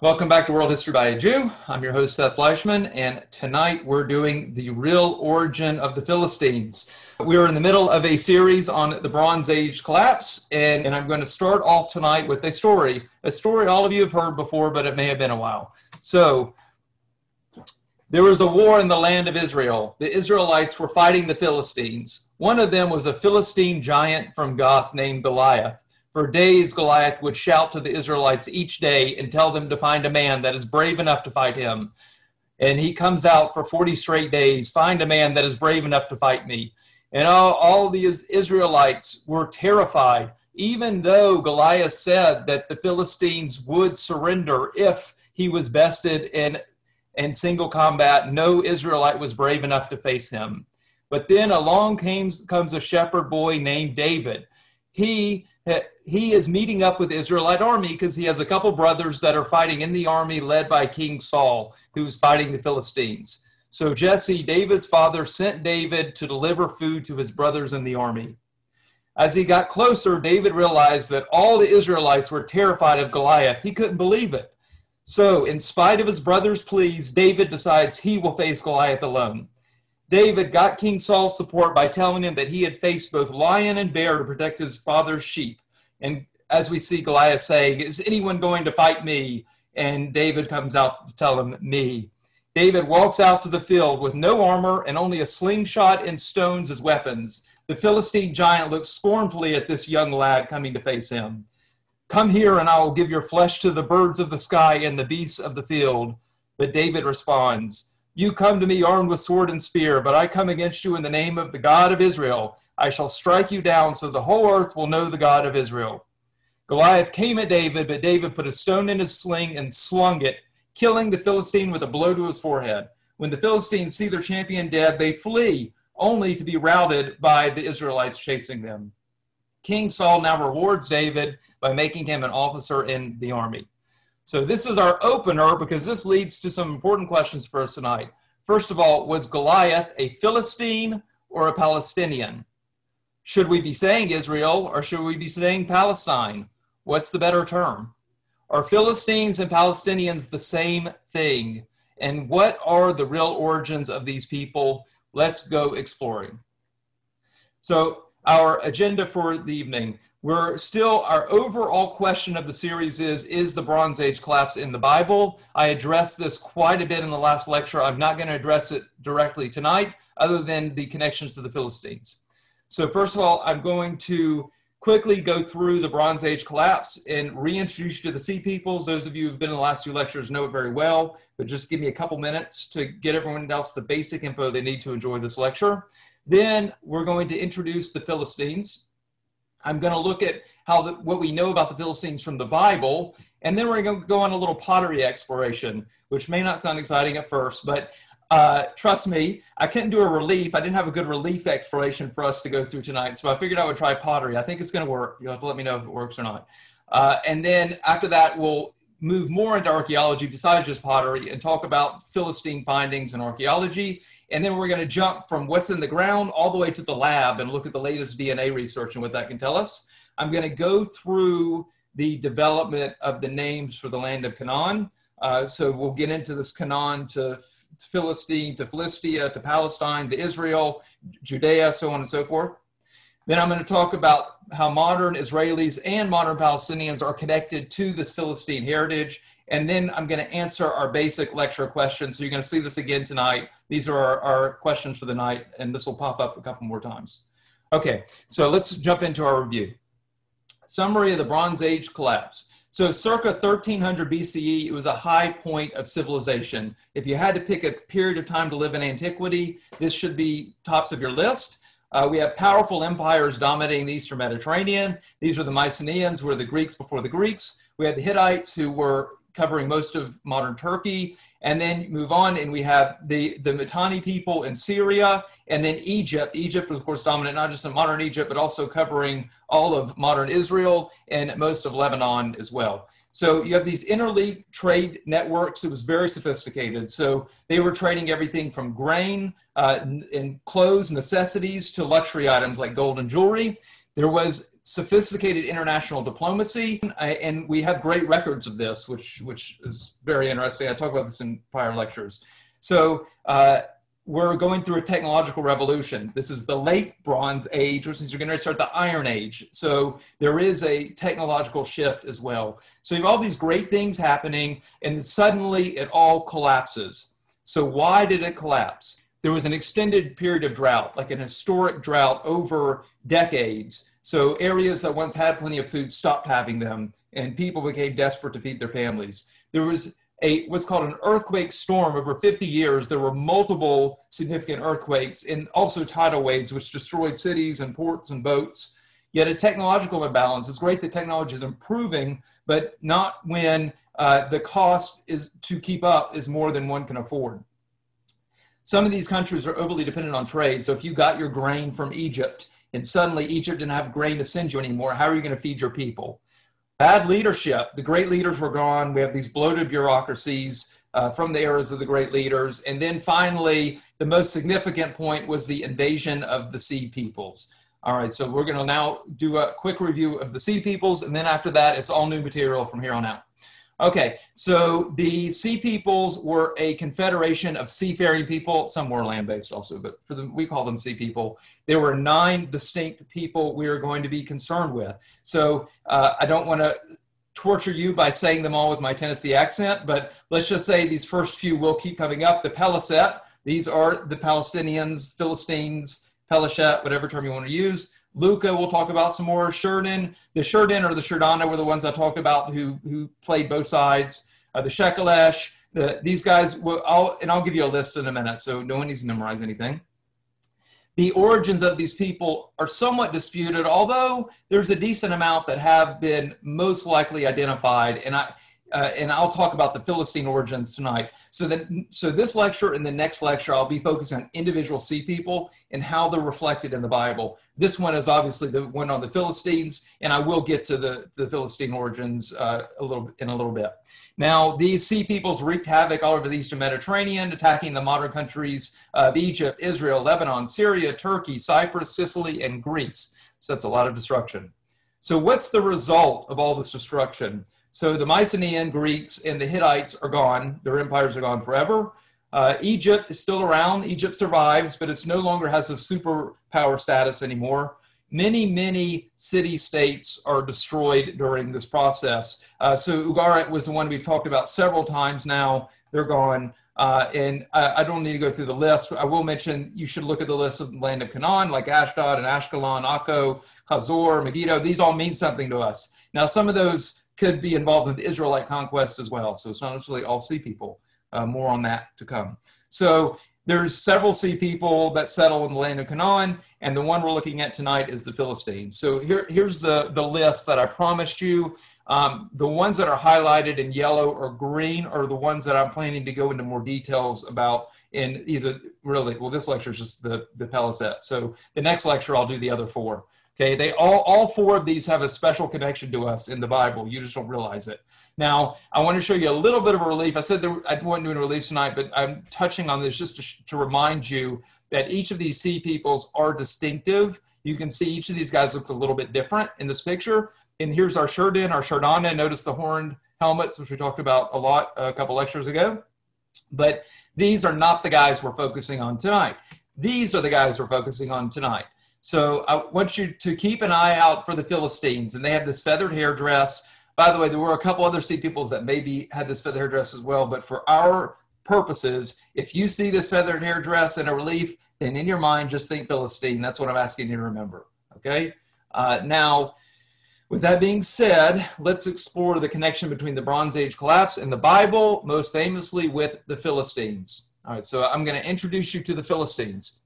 Welcome back to World History by a Jew. I'm your host, Seth Fleishman, and tonight we're doing the real origin of the Philistines. We are in the middle of a series on the Bronze Age collapse, and, and I'm going to start off tonight with a story, a story all of you have heard before, but it may have been a while. So, there was a war in the land of Israel. The Israelites were fighting the Philistines. One of them was a Philistine giant from Gath named Goliath. For days, Goliath would shout to the Israelites each day and tell them to find a man that is brave enough to fight him. And he comes out for 40 straight days, find a man that is brave enough to fight me. And all, all these Israelites were terrified, even though Goliath said that the Philistines would surrender if he was bested in, in single combat. No Israelite was brave enough to face him. But then along came, comes a shepherd boy named David. He he is meeting up with the Israelite army because he has a couple brothers that are fighting in the army led by King Saul, who's fighting the Philistines. So Jesse, David's father, sent David to deliver food to his brothers in the army. As he got closer, David realized that all the Israelites were terrified of Goliath. He couldn't believe it. So, in spite of his brother's pleas, David decides he will face Goliath alone. David got King Saul's support by telling him that he had faced both lion and bear to protect his father's sheep. And as we see Goliath saying, Is anyone going to fight me? And David comes out to tell him, Me. David walks out to the field with no armor and only a slingshot and stones as weapons. The Philistine giant looks scornfully at this young lad coming to face him. Come here, and I will give your flesh to the birds of the sky and the beasts of the field. But David responds, you come to me armed with sword and spear, but I come against you in the name of the God of Israel. I shall strike you down so the whole earth will know the God of Israel. Goliath came at David, but David put a stone in his sling and slung it, killing the Philistine with a blow to his forehead. When the Philistines see their champion dead, they flee, only to be routed by the Israelites chasing them. King Saul now rewards David by making him an officer in the army. So this is our opener because this leads to some important questions for us tonight. First of all, was Goliath a Philistine or a Palestinian? Should we be saying Israel or should we be saying Palestine? What's the better term? Are Philistines and Palestinians the same thing? And what are the real origins of these people? Let's go exploring. So, our agenda for the evening we're still, our overall question of the series is Is the Bronze Age collapse in the Bible? I addressed this quite a bit in the last lecture. I'm not going to address it directly tonight, other than the connections to the Philistines. So, first of all, I'm going to quickly go through the Bronze Age collapse and reintroduce you to the Sea Peoples. Those of you who've been in the last two lectures know it very well, but just give me a couple minutes to get everyone else the basic info they need to enjoy this lecture. Then we're going to introduce the Philistines. I'm going to look at how the, what we know about the Philistines from the Bible, and then we're going to go on a little pottery exploration, which may not sound exciting at first, but uh, trust me, I couldn't do a relief. I didn't have a good relief exploration for us to go through tonight, so I figured I would try pottery. I think it's going to work. You'll have to let me know if it works or not. Uh, and then after that, we'll move more into archaeology besides just pottery and talk about Philistine findings and archaeology. And then we're going to jump from what's in the ground all the way to the lab and look at the latest DNA research and what that can tell us. I'm going to go through the development of the names for the land of Canaan. Uh, so we'll get into this Canaan to Philistine, to Philistia, to Palestine, to Israel, Judea, so on and so forth. Then I'm going to talk about how modern Israelis and modern Palestinians are connected to this Philistine heritage. And then I'm going to answer our basic lecture questions. So you're going to see this again tonight. These are our, our questions for the night, and this will pop up a couple more times. Okay, so let's jump into our review. Summary of the Bronze Age collapse. So circa 1300 BCE, it was a high point of civilization. If you had to pick a period of time to live in antiquity, this should be tops of your list. Uh, we have powerful empires dominating the Eastern Mediterranean. These are the Mycenaeans, were the Greeks before the Greeks. We had the Hittites, who were covering most of modern Turkey. And then move on, and we have the, the Mitanni people in Syria, and then Egypt. Egypt was, of course, dominant not just in modern Egypt, but also covering all of modern Israel and most of Lebanon as well. So you have these interleague trade networks. It was very sophisticated. So they were trading everything from grain uh, and clothes, necessities, to luxury items like gold and jewelry. There was sophisticated international diplomacy, and we have great records of this, which which is very interesting. I talk about this in prior lectures. So uh, we're going through a technological revolution. This is the late Bronze Age, which means you're going to start the Iron Age. So there is a technological shift as well. So you have all these great things happening, and suddenly it all collapses. So why did it collapse? There was an extended period of drought, like an historic drought over decades. So areas that once had plenty of food stopped having them, and people became desperate to feed their families. There was a what's called an earthquake storm over 50 years. There were multiple significant earthquakes and also tidal waves, which destroyed cities and ports and boats. Yet a technological imbalance. It's great that technology is improving, but not when uh, the cost is to keep up is more than one can afford. Some of these countries are overly dependent on trade. So if you got your grain from Egypt and suddenly Egypt didn't have grain to send you anymore, how are you going to feed your people? Bad leadership. The great leaders were gone. We have these bloated bureaucracies uh, from the eras of the great leaders. And then finally, the most significant point was the invasion of the Sea Peoples. All right, so we're going to now do a quick review of the Sea Peoples, and then after that, it's all new material from here on out. Okay, so the Sea Peoples were a confederation of seafaring people. Some were land-based also, but for the we call them Sea People. There were nine distinct people we are going to be concerned with. So uh, I don't want to torture you by saying them all with my Tennessee accent, but let's just say these first few will keep coming up. The Peleset, these are the Palestinians, Philistines, Peleshet, whatever term you want to use. Lukka we'll talk about some more. Sherden, the Sherden or the Sherdana were the ones I talked about who who played both sides. Uh, the Shekelesh, the, these guys, will, I'll, and I'll give you a list in a minute, so no one needs to memorize anything. The origins of these people are somewhat disputed, although there's a decent amount that have been most likely identified. And I, uh, and I'll talk about the Philistine origins tonight. So then, so this lecture and the next lecture, I'll be focusing on individual sea people and how they're reflected in the Bible. This one is obviously the one on the Philistines, and I will get to the, the Philistine origins uh, a little in a little bit. Now, these sea peoples wreaked havoc all over the eastern Mediterranean, attacking the modern countries of Egypt, Israel, Lebanon, Syria, Turkey, Cyprus, Sicily, and Greece. So that's a lot of destruction. So what's the result of all this destruction? So the Mycenaean Greeks and the Hittites are gone. Their empires are gone forever. Uh, Egypt is still around. Egypt survives, but it no longer has a superpower status anymore. Many, many city states are destroyed during this process. Uh, so Ugarit was the one we've talked about several times now. They're gone. Uh, and I, I, don't need to go through the list. I will mention you should look at the list of the land of Canaan, like Ashdod and Ashkelon, Akko, Hazor, Megiddo. These all mean something to us. Now, some of those could be involved in the Israelite conquest as well. So it's not necessarily all sea people. Uh, more on that to come. So there's several sea people that settle in the land of Canaan, and the one we're looking at tonight is the Philistines. So here, here's the, the list that I promised you. Um, the ones that are highlighted in yellow or green are the ones that I'm planning to go into more details about in either really, well, this lecture is just the, the Peleset. So the next lecture, I'll do the other four. Okay, they all all four of these have a special connection to us in the Bible. You just don't realize it. Now, I want to show you a little bit of a relief. I said there, I wasn't doing a relief tonight, but I'm touching on this just to, to remind you that each of these sea peoples are distinctive. You can see each of these guys looks a little bit different in this picture. And here's our Sherden, our Shardana. Notice the horned helmets, which we talked about a lot a couple lectures ago. But these are not the guys we're focusing on tonight. These are the guys we're focusing on tonight. So I want you to keep an eye out for the Philistines. And they have this feathered hair dress. By the way, there were a couple other sea peoples that maybe had this feathered hair dress as well. But for our purposes, if you see this feathered hair dress in a relief, then in your mind, just think Philistine. That's what I'm asking you to remember. Okay? Uh, now, with that being said, let's explore the connection between the Bronze Age collapse and the Bible, most famously with the Philistines. All right, so I'm going to introduce you to the Philistines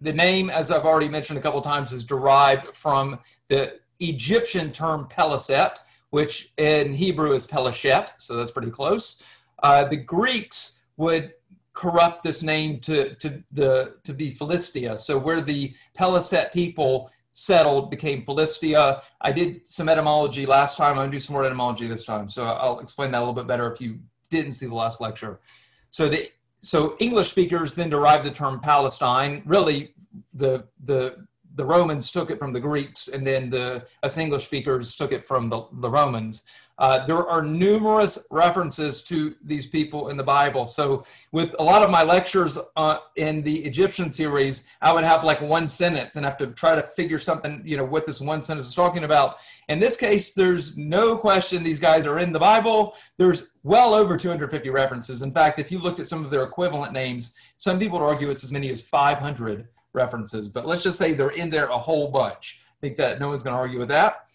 the name, as I've already mentioned a couple times, is derived from the Egyptian term Peleset, which in Hebrew is Peleshet, so that's pretty close. Uh, the Greeks would corrupt this name to, to, the, to be Philistia. So where the Peleset people settled became Philistia. I did some etymology last time. I'm going to do some more etymology this time. So I'll explain that a little bit better if you didn't see the last lecture. So the so English speakers then derived the term Palestine. Really, the the the Romans took it from the Greeks, and then the us English speakers took it from the, the Romans. Uh, there are numerous references to these people in the Bible. So, with a lot of my lectures uh, in the Egyptian series, I would have like one sentence and have to try to figure something, you know, what this one sentence is talking about. In this case, there's no question these guys are in the Bible. There's well over 250 references. In fact, if you looked at some of their equivalent names, some people would argue it's as many as 500 references. But let's just say they're in there a whole bunch. I think that no one's going to argue with that.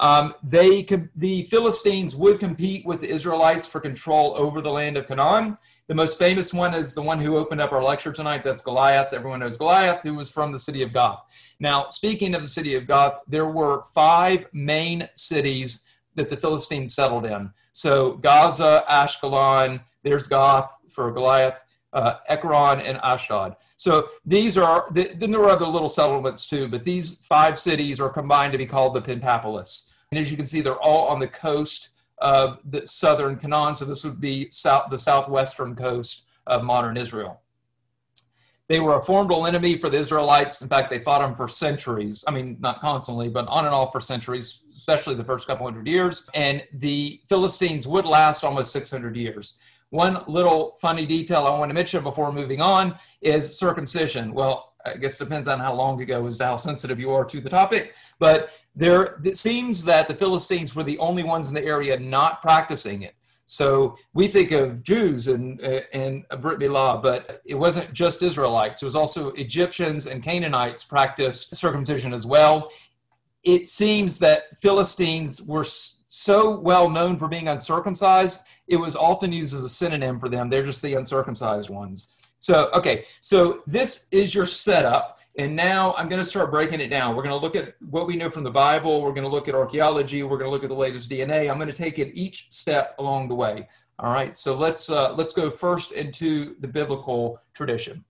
Um, they could, the Philistines would compete with the Israelites for control over the land of Canaan. The most famous one is the one who opened up our lecture tonight. That's Goliath. Everyone knows Goliath, who was from the city of Gath. Now, speaking of the city of Gath, there were five main cities that the Philistines settled in. So Gaza, Ashkelon, there's Gath for Goliath, uh, Ekron, and Ashdod. So these are, then there are other little settlements too, but these five cities are combined to be called the Pentapolis. And as you can see, they're all on the coast of the southern Canaan. So this would be south, the southwestern coast of modern Israel. They were a formidable enemy for the Israelites. In fact, they fought them for centuries. I mean, not constantly, but on and off for centuries, especially the first couple hundred years. And the Philistines would last almost 600 years. One little funny detail I want to mention before moving on is circumcision. Well, I guess it depends on how long ago as to how sensitive you are to the topic, but there it seems that the Philistines were the only ones in the area not practicing it. So we think of Jews and uh, and Brit Milah, but it wasn't just Israelites. It was also Egyptians and Canaanites practiced circumcision as well. It seems that Philistines were so well known for being uncircumcised it was often used as a synonym for them. They're just the uncircumcised ones. So, okay, so this is your setup. And now I'm going to start breaking it down. We're going to look at what we know from the Bible. We're going to look at archaeology. We're going to look at the latest DNA. I'm going to take it each step along the way. All right. So let's uh, let's go first into the biblical tradition.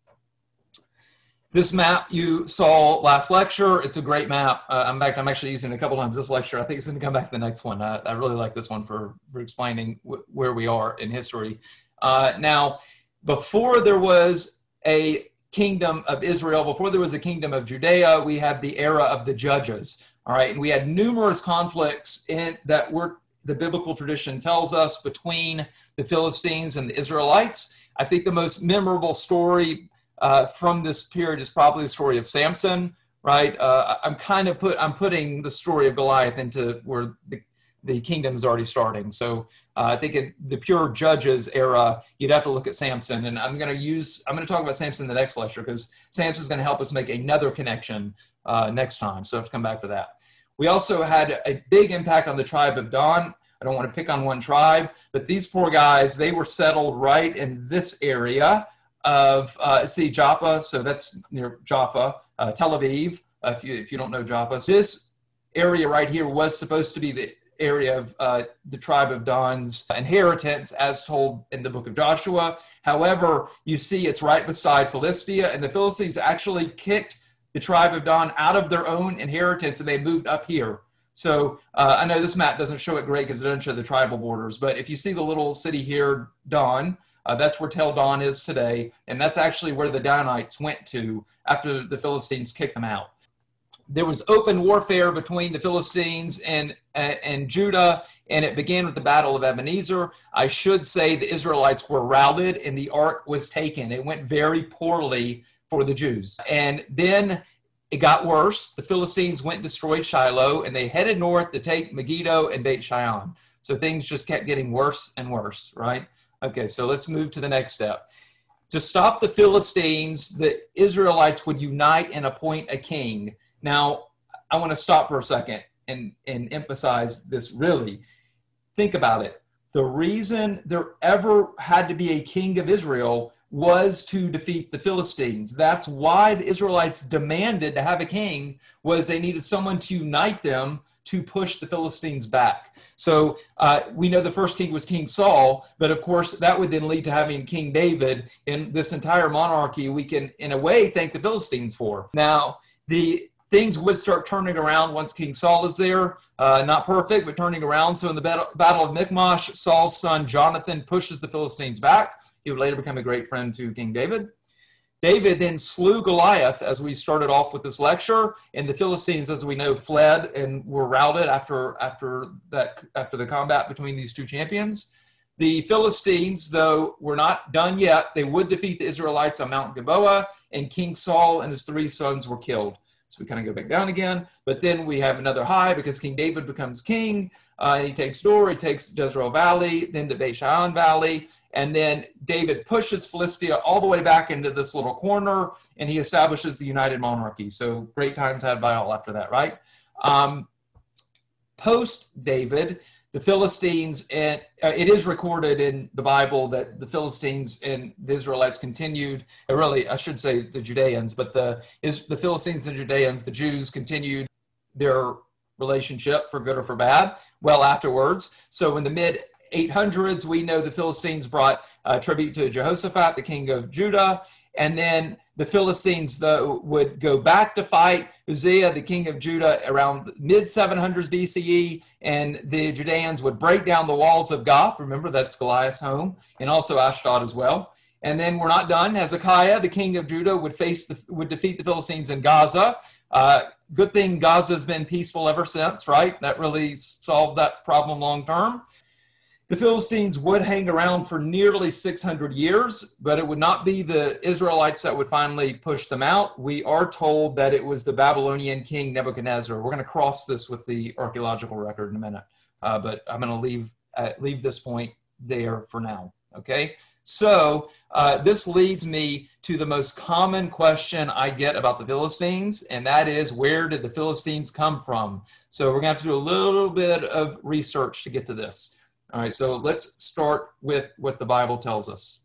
This map you saw last lecture, it's a great map. Uh, in fact, I'm actually using it a couple times this lecture. I think it's going to come back to the next one. Uh, I really like this one for, for explaining where we are in history. Uh, now, before there was a kingdom of Israel, before there was a kingdom of Judea, we had the era of the judges. All right, and we had numerous conflicts in that were the biblical tradition tells us between the Philistines and the Israelites. I think the most memorable story uh, from this period is probably the story of Samson, right? Uh, I'm kind of put I'm putting the story of Goliath into where the, the kingdom is already starting. So uh, I think in the pure judges era, you'd have to look at Samson, and I'm going to use I'm going to talk about Samson in the next lecture because Samson is going to help us make another connection uh, next time. So I have to come back to that. We also had a big impact on the tribe of Dan. I don't want to pick on one tribe, but these poor guys, they were settled right in this area of uh, see Joppa, so that's near Jaffa, uh, Tel Aviv. Uh, if you if you don't know Joppa, this area right here was supposed to be the area of uh, the tribe of Dan's inheritance, as told in the book of Joshua. However, you see it's right beside Philistia, and the Philistines actually kicked the tribe of Dan out of their own inheritance, and they moved up here. So uh, I know this map doesn't show it great because it doesn't show the tribal borders, but if you see the little city here, Dan, uh, that's where Tel Dan is today, and that's actually where the Danites went to after the Philistines kicked them out. There was open warfare between the Philistines and, uh, and Judah, and it began with the Battle of Ebenezer. I should say the Israelites were routed and the ark was taken. It went very poorly for the Jews. And then it got worse. The Philistines went and destroyed Shiloh, and they headed north to take Megiddo and Beit Shean. So things just kept getting worse and worse, right? Okay, so let's move to the next step. To stop the Philistines, the Israelites would unite and appoint a king. Now, I want to stop for a second and, and emphasize this really. Think about it. The reason there ever had to be a king of Israel was to defeat the Philistines. That's why the Israelites demanded to have a king was they needed someone to unite them to push the Philistines back. So uh, we know the first king was King Saul, but of course that would then lead to having King David. In this entire monarchy, we can, in a way, thank the Philistines for. Now, the things would start turning around once King Saul is there. Uh, not perfect, but turning around. So in the battle, battle of Michmash, Saul's son Jonathan pushes the Philistines back. He would later become a great friend to King David. David then slew Goliath, as we started off with this lecture, and the Philistines, as we know, fled and were routed after after that after the combat between these two champions. The Philistines, though, were not done yet. They would defeat the Israelites on Mount Gilboa, and King Saul and his three sons were killed. So we kind of go back down again. But then we have another high because King David becomes king. Uh, and he takes Dor, he takes Jezreel Valley, then the Beth-shean Valley. And then David pushes Philistia all the way back into this little corner and he establishes the United Monarchy. So great times had by all after that, right? Um, Post David, the Philistines, and uh, it is recorded in the Bible that the Philistines and the Israelites continued, uh, really, I should say the Judeans, but the, is, the Philistines and Judeans, the Jews continued their relationship for good or for bad well afterwards. So in the mid 800s, we know the Philistines brought uh, tribute to Jehoshaphat, the king of Judah. And then the Philistines, though, would go back to fight Uzziah, the king of Judah, around mid 700s BCE. And the Judeans would break down the walls of Gath. Remember, that's Goliath's home, and also Ashdod as well. And then we're not done. Hezekiah, the king of Judah, would face the, would defeat the Philistines in Gaza. Uh, good thing Gaza's been peaceful ever since, right? That really solved that problem long term. The Philistines would hang around for nearly 600 years, but it would not be the Israelites that would finally push them out. We are told that it was the Babylonian king Nebuchadnezzar. We're going to cross this with the archaeological record in a minute, uh, but I'm going to leave uh, leave this point there for now. Okay, so uh, this leads me to the most common question I get about the Philistines, and that is where did the Philistines come from? So we're going to have to do a little bit of research to get to this. All right, so let's start with what the Bible tells us.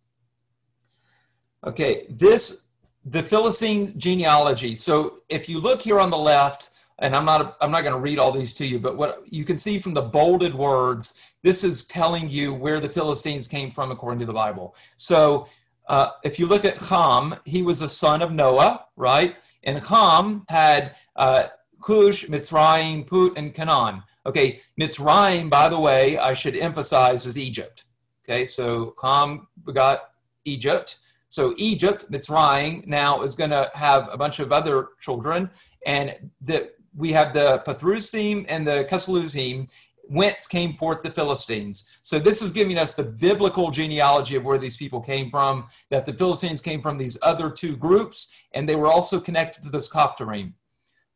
Okay, this, the Philistine genealogy. So if you look here on the left, and I'm not, I'm not going to read all these to you, but what you can see from the bolded words, this is telling you where the Philistines came from according to the Bible. So uh, if you look at Ham, he was a son of Noah, right? And Ham had uh, Cush, Mitzrayim, Put, and Canaan. Okay, Mitzrayim, by the way, I should emphasize is Egypt. Okay, so Ham got Egypt. So Egypt, Mitzrayim, now is going to have a bunch of other children, and the, we have the Pathrusim and the Casluhim, whence came forth the Philistines. So this is giving us the biblical genealogy of where these people came from, that the Philistines came from these other two groups, and they were also connected to this Caphtorim.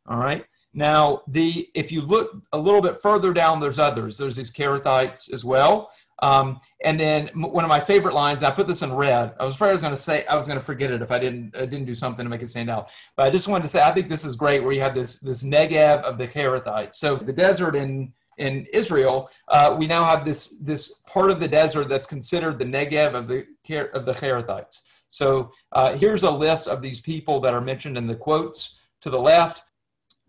All right. Now, the if you look a little bit further down, there's others. There's these Kerethites as well. Um, and then one of my favorite lines, I put this in red. I was afraid I was going to say I was going to forget it if I didn't I didn't do something to make it stand out. But I just wanted to say I think this is great where you have this this Negev of the Kerethites. So the desert in in Israel, uh, we now have this this part of the desert that's considered the Negev of the of the Cherethites. So uh, here's a list of these people that are mentioned in the quotes to the left.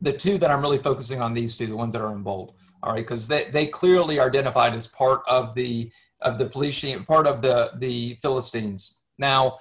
The two that I'm really focusing on these two, the ones that are in bold, all right, because they, they clearly identified as part of the of the Pelishtim, part of the the Philistines. Now,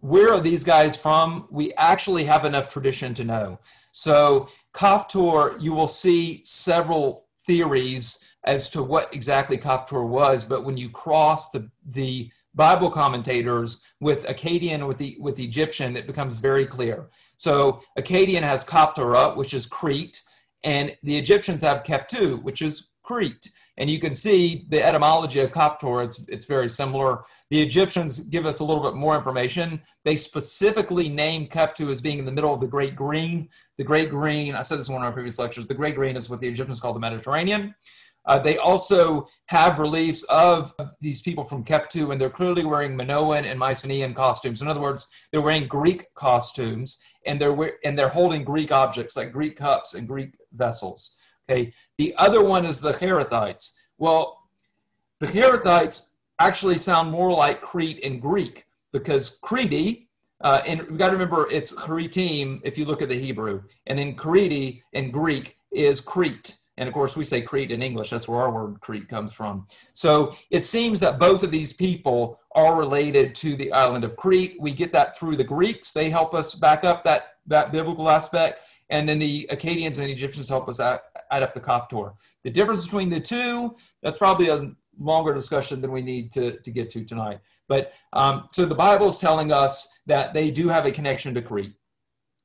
where are these guys from? We actually have enough tradition to know. So Kaftor, you will see several theories as to what exactly Kaftor was, but when you cross the, the Bible commentators with Akkadian with the with Egyptian, it becomes very clear. So Akkadian has Kaptora, which is Crete, and the Egyptians have Keftu, which is Crete. And you can see the etymology of Kaptor, it's, it's very similar. The Egyptians give us a little bit more information. They specifically name Keftu as being in the middle of the Great Green. The Great Green, I said this in one of our previous lectures, the Great Green is what the Egyptians call the Mediterranean. Uh, they also have reliefs of these people from Keftu, and they're clearly wearing Minoan and Mycenaean costumes. In other words, they're wearing Greek costumes, and they're and they're holding Greek objects like Greek cups and Greek vessels. Okay. The other one is the Cherethites. Well, the Cherethites actually sound more like Crete in Greek because Crete, uh, and we've got to remember it's Cretim if you look at the Hebrew, and then Crete in Greek is Crete. And of course, we say Crete in English. That's where our word Crete comes from. So it seems that both of these people are related to the island of Crete. We get that through the Greeks. They help us back up that, that biblical aspect. And then the Akkadians and the Egyptians help us add, add up the Kaftor. The difference between the two, that's probably a longer discussion than we need to, to get to tonight. But um, so the Bible is telling us that they do have a connection to Crete.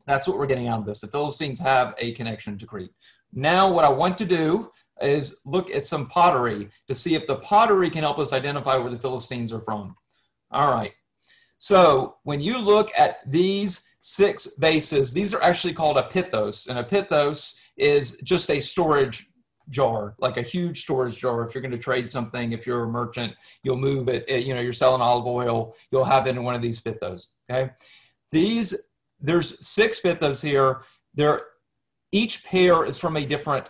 That's what we're getting out of this. The Philistines have a connection to Crete. Now, what I want to do is look at some pottery to see if the pottery can help us identify where the Philistines are from. All right. So when you look at these six vases, these are actually called a pithos. And a pithos is just a storage jar, like a huge storage jar. If you're going to trade something, if you're a merchant, you'll move it, eh, you know, you're selling olive oil, you'll have it in one of these pithos. Okay. These, there's six pithos here. They're, each pair is from a different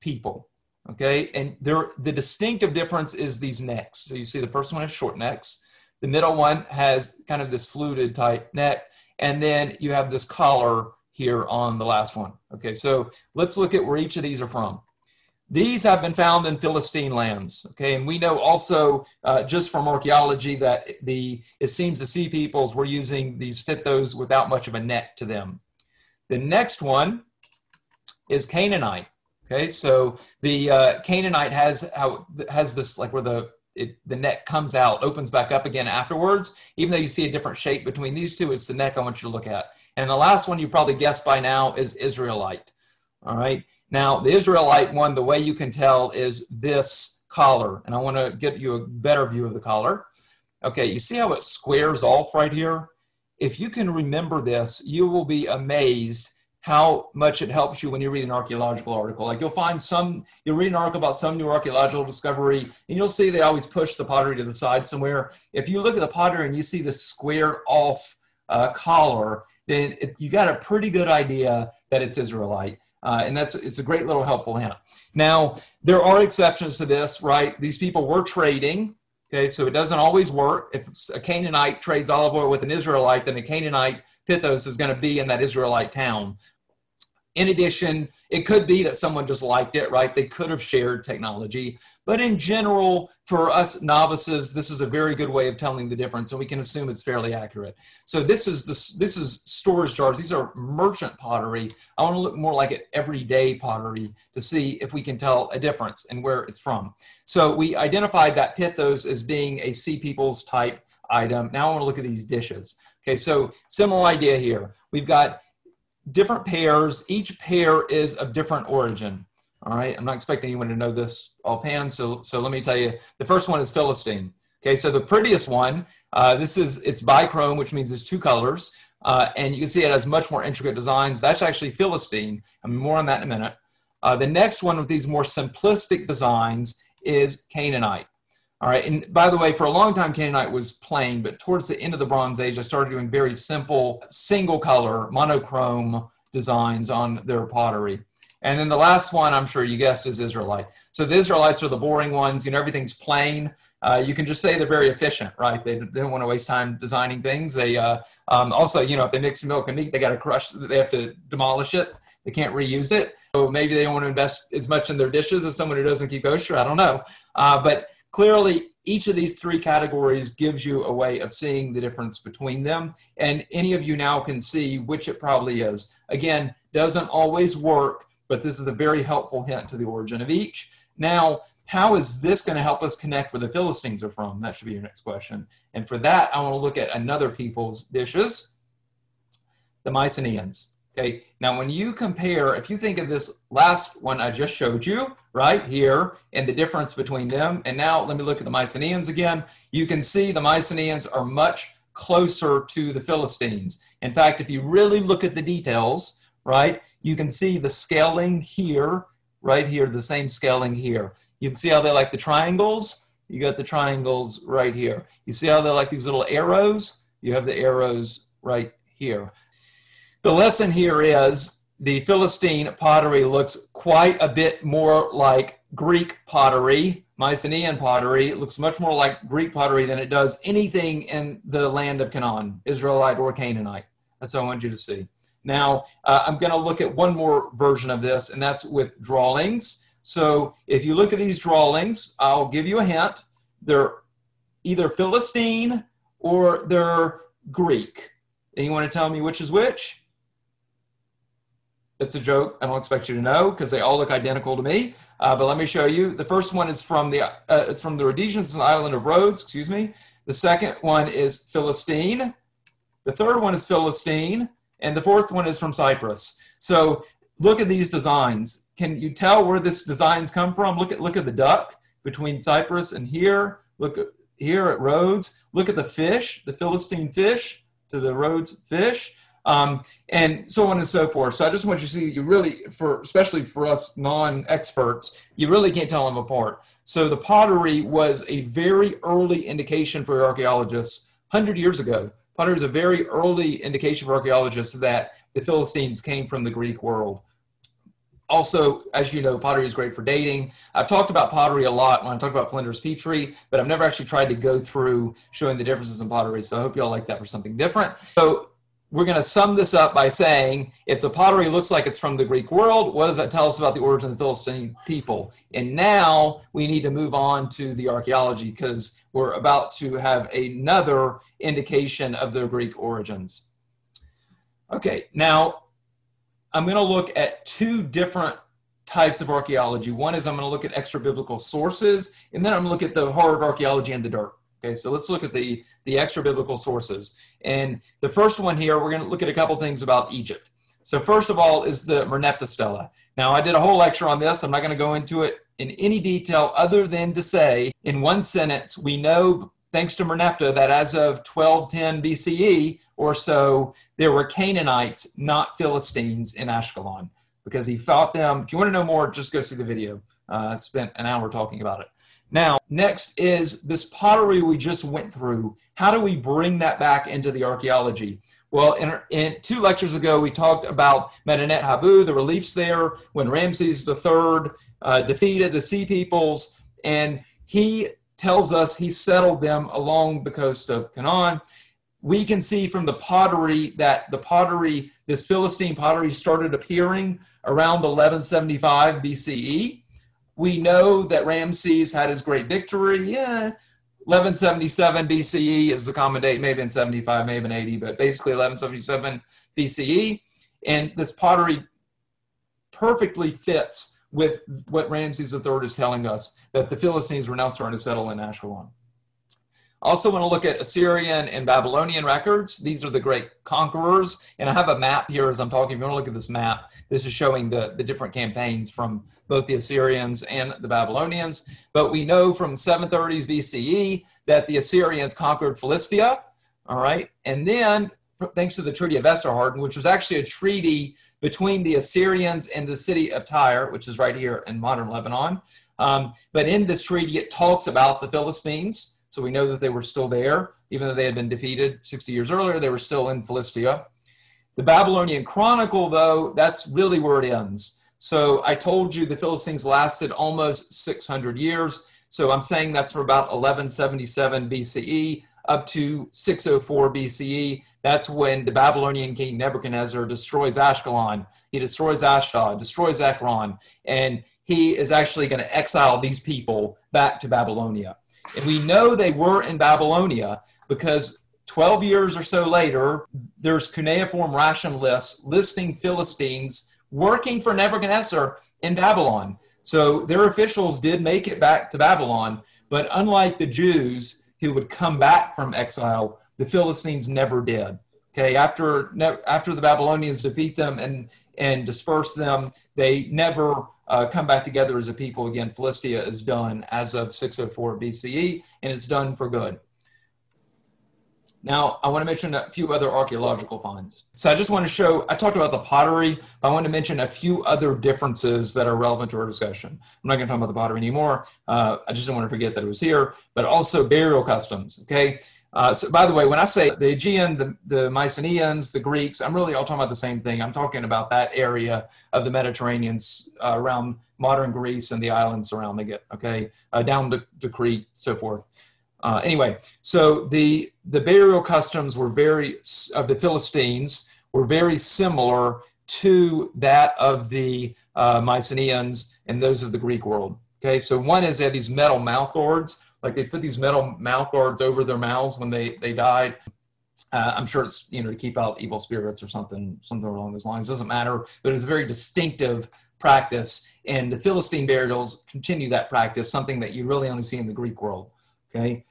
people. Okay. And there, the distinctive difference is these necks. So you see the first one has short necks. The middle one has kind of this fluted type neck. And then you have this collar here on the last one. Okay, so let's look at where each of these are from. These have been found in Philistine lands. Okay, and we know also uh, just from archaeology that the it seems the sea peoples were using these pithos without much of a neck to them. The next one is Canaanite. Okay, so the uh, Canaanite has how has this like where the it, the neck comes out, opens back up again afterwards. Even though you see a different shape between these two, it's the neck I want you to look at. And the last one you probably guessed by now is Israelite. All right. Now, the Israelite one, the way you can tell is this collar. And I want to get you a better view of the collar. Okay, you see how it squares off right here? If you can remember this, you will be amazed how much it helps you when you read an archaeological article. Like you'll find some, you'll read an article about some new archaeological discovery, and you'll see they always push the pottery to the side somewhere. If you look at the pottery and you see the squared off uh, collar, then it, you got a pretty good idea that it's Israelite. Uh, and that's it's a great little helpful hint. Now there are exceptions to this, right? These people were trading. Okay, so it doesn't always work. If a Canaanite trades olive oil with an Israelite, then a Canaanite Pithos is going to be in that Israelite town. In addition, it could be that someone just liked it, right? They could have shared technology. But in general, for us novices, this is a very good way of telling the difference, and we can assume it's fairly accurate. So this is this this is storage jars. These are merchant pottery. I want to look more like it everyday pottery to see if we can tell a difference and where it's from. So we identified that pithos as being a sea peoples type item. Now I want to look at these dishes. Okay, so similar idea here. We've got different pairs. Each pair is of different origin. All right, I'm not expecting anyone to know this offhand, so, so let me tell you. The first one is Philistine. Okay, so the prettiest one, uh, this is, it's bichrome, which means it's two colors. Uh, and you can see it has much more intricate designs. That's actually Philistine. I mean, more on that in a minute. Uh, the next one with these more simplistic designs is Canaanite. All right, and by the way, for a long time, Canaanite was plain, but towards the end of the Bronze Age, I started doing very simple, single color, monochrome designs on their pottery. And then the last one, I'm sure you guessed, is Israelite. So the Israelites are the boring ones. You know, everything's plain. Uh, you can just say they're very efficient, right? They, they don't want to waste time designing things. They uh, um, also, you know, if they mix milk and meat, they got to crush. They have to demolish it. They can't reuse it. So maybe they don't want to invest as much in their dishes as someone who doesn't keep kosher. I don't know. Uh, but clearly each of these three categories gives you a way of seeing the difference between them and any of you now can see which it probably is. Again doesn't always work but this is a very helpful hint to the origin of each. Now how is this going to help us connect where the philistines are from? That should be your next question. And for that i want to look at another people's dishes. The mycenaeans Okay, now when you compare, if you think of this last one I just showed you, right here, and the difference between them, and now let me look at the Mycenaeans again, you can see the Mycenaeans are much closer to the Philistines. In fact, if you really look at the details, right, you can see the scaling here, right here, the same scaling here. You can see how they like the triangles. You got the triangles right here. You see how they like these little arrows? You have the arrows right here. The lesson here is the Philistine pottery looks quite a bit more like Greek pottery, Mycenaean pottery. It looks much more like Greek pottery than it does anything in the land of Canaan, Israelite or Canaanite. That's what I want you to see. Now, uh, I'm going to look at one more version of this, and that's with drawings. So if you look at these drawings, I'll give you a hint. They're either Philistine or they're Greek. And you want to tell me which is which? It's a joke. I don't expect you to know because they all look identical to me. Uh, but let me show you. The first one is from the uh, it's from the Rhodesians and the island of Rhodes. Excuse me. The second one is Philistine. The third one is Philistine, and the fourth one is from Cyprus. So look at these designs. Can you tell where this designs come from? Look at look at the duck between Cyprus and here. Look at here at Rhodes. Look at the fish, the Philistine fish to the Rhodes fish. Um, and so on and so forth. So I just want you to see you really, for especially for us non-experts, you really can't tell them apart. So the pottery was a very early indication for archaeologists, hundred years ago. Pottery is a very early indication for archaeologists that the Philistines came from the Greek world. Also, as you know, pottery is great for dating. I've talked about pottery a lot when I talk about Flinders Petrie, but I've never actually tried to go through showing the differences in pottery. So I hope you all like that for something different. So we're going to sum this up by saying if the pottery looks like it's from the Greek world, what does that tell us about the origin of the Philistine people? And now we need to move on to the archaeology because we're about to have another indication of their Greek origins. Okay, now I'm going to look at two different types of archaeology. One is I'm going to look at extra biblical sources, and then I'm going to look at the hard archaeology and the dirt. Okay, so let's look at the, the extra biblical sources. And the first one here, we're going to look at a couple things about Egypt. So first of all is the Merneptah stela. Now I did a whole lecture on this. I'm not going to go into it in any detail other than to say in one sentence, we know thanks to Merneptah that as of 1210 BCE or so, there were Canaanites, not Philistines in Ashkelon because he fought them. If you want to know more, just go see the video. Uh, I spent an hour talking about it. Now, next is this pottery we just went through. How do we bring that back into the archaeology? Well, in, in two lectures ago, we talked about Medinet Habu, the reliefs there, when Ramses III uh, defeated the Sea Peoples, and he tells us he settled them along the coast of Canaan. We can see from the pottery that the pottery, this Philistine pottery, started appearing around 1175 BCE we know that Ramses had his great victory. Yeah, 1177 BCE is the common date, maybe in 75, maybe in 80, but basically 1177 BCE. And this pottery perfectly fits with what Ramses III is telling us that the Philistines were now starting to settle in Ashkelon. Also want to look at Assyrian and Babylonian records. These are the great conquerors. And I have a map here as I'm talking. If you want to look at this map, this is showing the, the different campaigns from both the Assyrians and the Babylonians. But we know from 730s BCE that the Assyrians conquered Philistia. All right. And then, thanks to the Treaty of Esarhaddon, which was actually a treaty between the Assyrians and the city of Tyre, which is right here in modern Lebanon. Um, but in this treaty, it talks about the Philistines. So we know that they were still there, even though they had been defeated 60 years earlier, they were still in Philistia. The Babylonian Chronicle, though, that's really where it ends. So I told you the Philistines lasted almost 600 years. So I'm saying that's from about 1177 BCE up to 604 BCE. That's when the Babylonian king Nebuchadnezzar destroys Ashkelon. He destroys Ashdod, destroys Ekron, and he is actually going to exile these people back to Babylonia. And we know they were in Babylonia because 12 years or so later, there's cuneiform ration lists listing Philistines working for Nebuchadnezzar in Babylon. So their officials did make it back to Babylon, but unlike the Jews who would come back from exile, the Philistines never did. Okay, after after the Babylonians defeat them and and disperse them, they never uh, come back together as a people again. Philistia is done as of 604 BCE, and it's done for good. Now, I want to mention a few other archaeological finds. So I just want to show, I talked about the pottery, but I want to mention a few other differences that are relevant to our discussion. I'm not going to talk about the pottery anymore. Uh, I just don't want to forget that it was here, but also burial customs, okay? Uh, so by the way, when I say the Aegean, the, the Mycenaeans, the Greeks, I'm really all talking about the same thing. I'm talking about that area of the Mediterranean uh, around modern Greece and the islands surrounding it, okay, uh, down to, to Crete, so forth. Uh, anyway, so the the burial customs were very of the Philistines were very similar to that of the uh, Mycenaeans and those of the Greek world. Okay, so one is they have these metal mouth guards, like they put these metal mouth guards over their mouths when they they died. Uh, I'm sure it's you know to keep out evil spirits or something something along those lines. Doesn't matter, but it's a very distinctive practice, and the Philistine burials continue that practice, something that you really only see in the Greek world. Okay.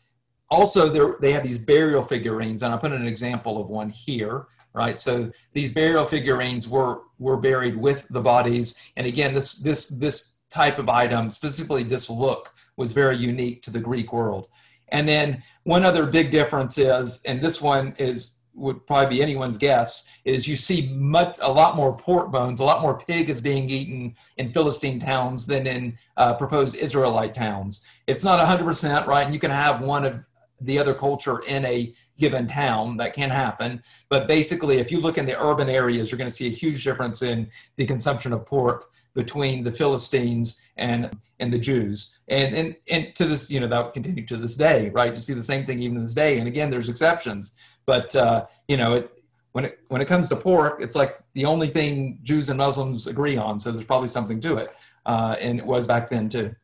Also, they have these burial figurines, and I put an example of one here. Right. So these burial figurines were were buried with the bodies, and again, this this this type of item, specifically this look, was very unique to the Greek world. And then one other big difference is, and this one is would probably be anyone's guess, is you see much a lot more pork bones, a lot more pig is being eaten in Philistine towns than in uh, proposed Israelite towns. It's not 100% right, and you can have one of the other culture in a given town that can happen. But basically, if you look in the urban areas, you're going to see a huge difference in the consumption of pork between the Philistines and and the Jews. And and and to this, you know, that would continue to this day, right? To see the same thing even this day. And again, there's exceptions, but uh, you know, it, when it when it comes to pork, it's like the only thing Jews and Muslims agree on. So there's probably something to it, uh, and it was back then too.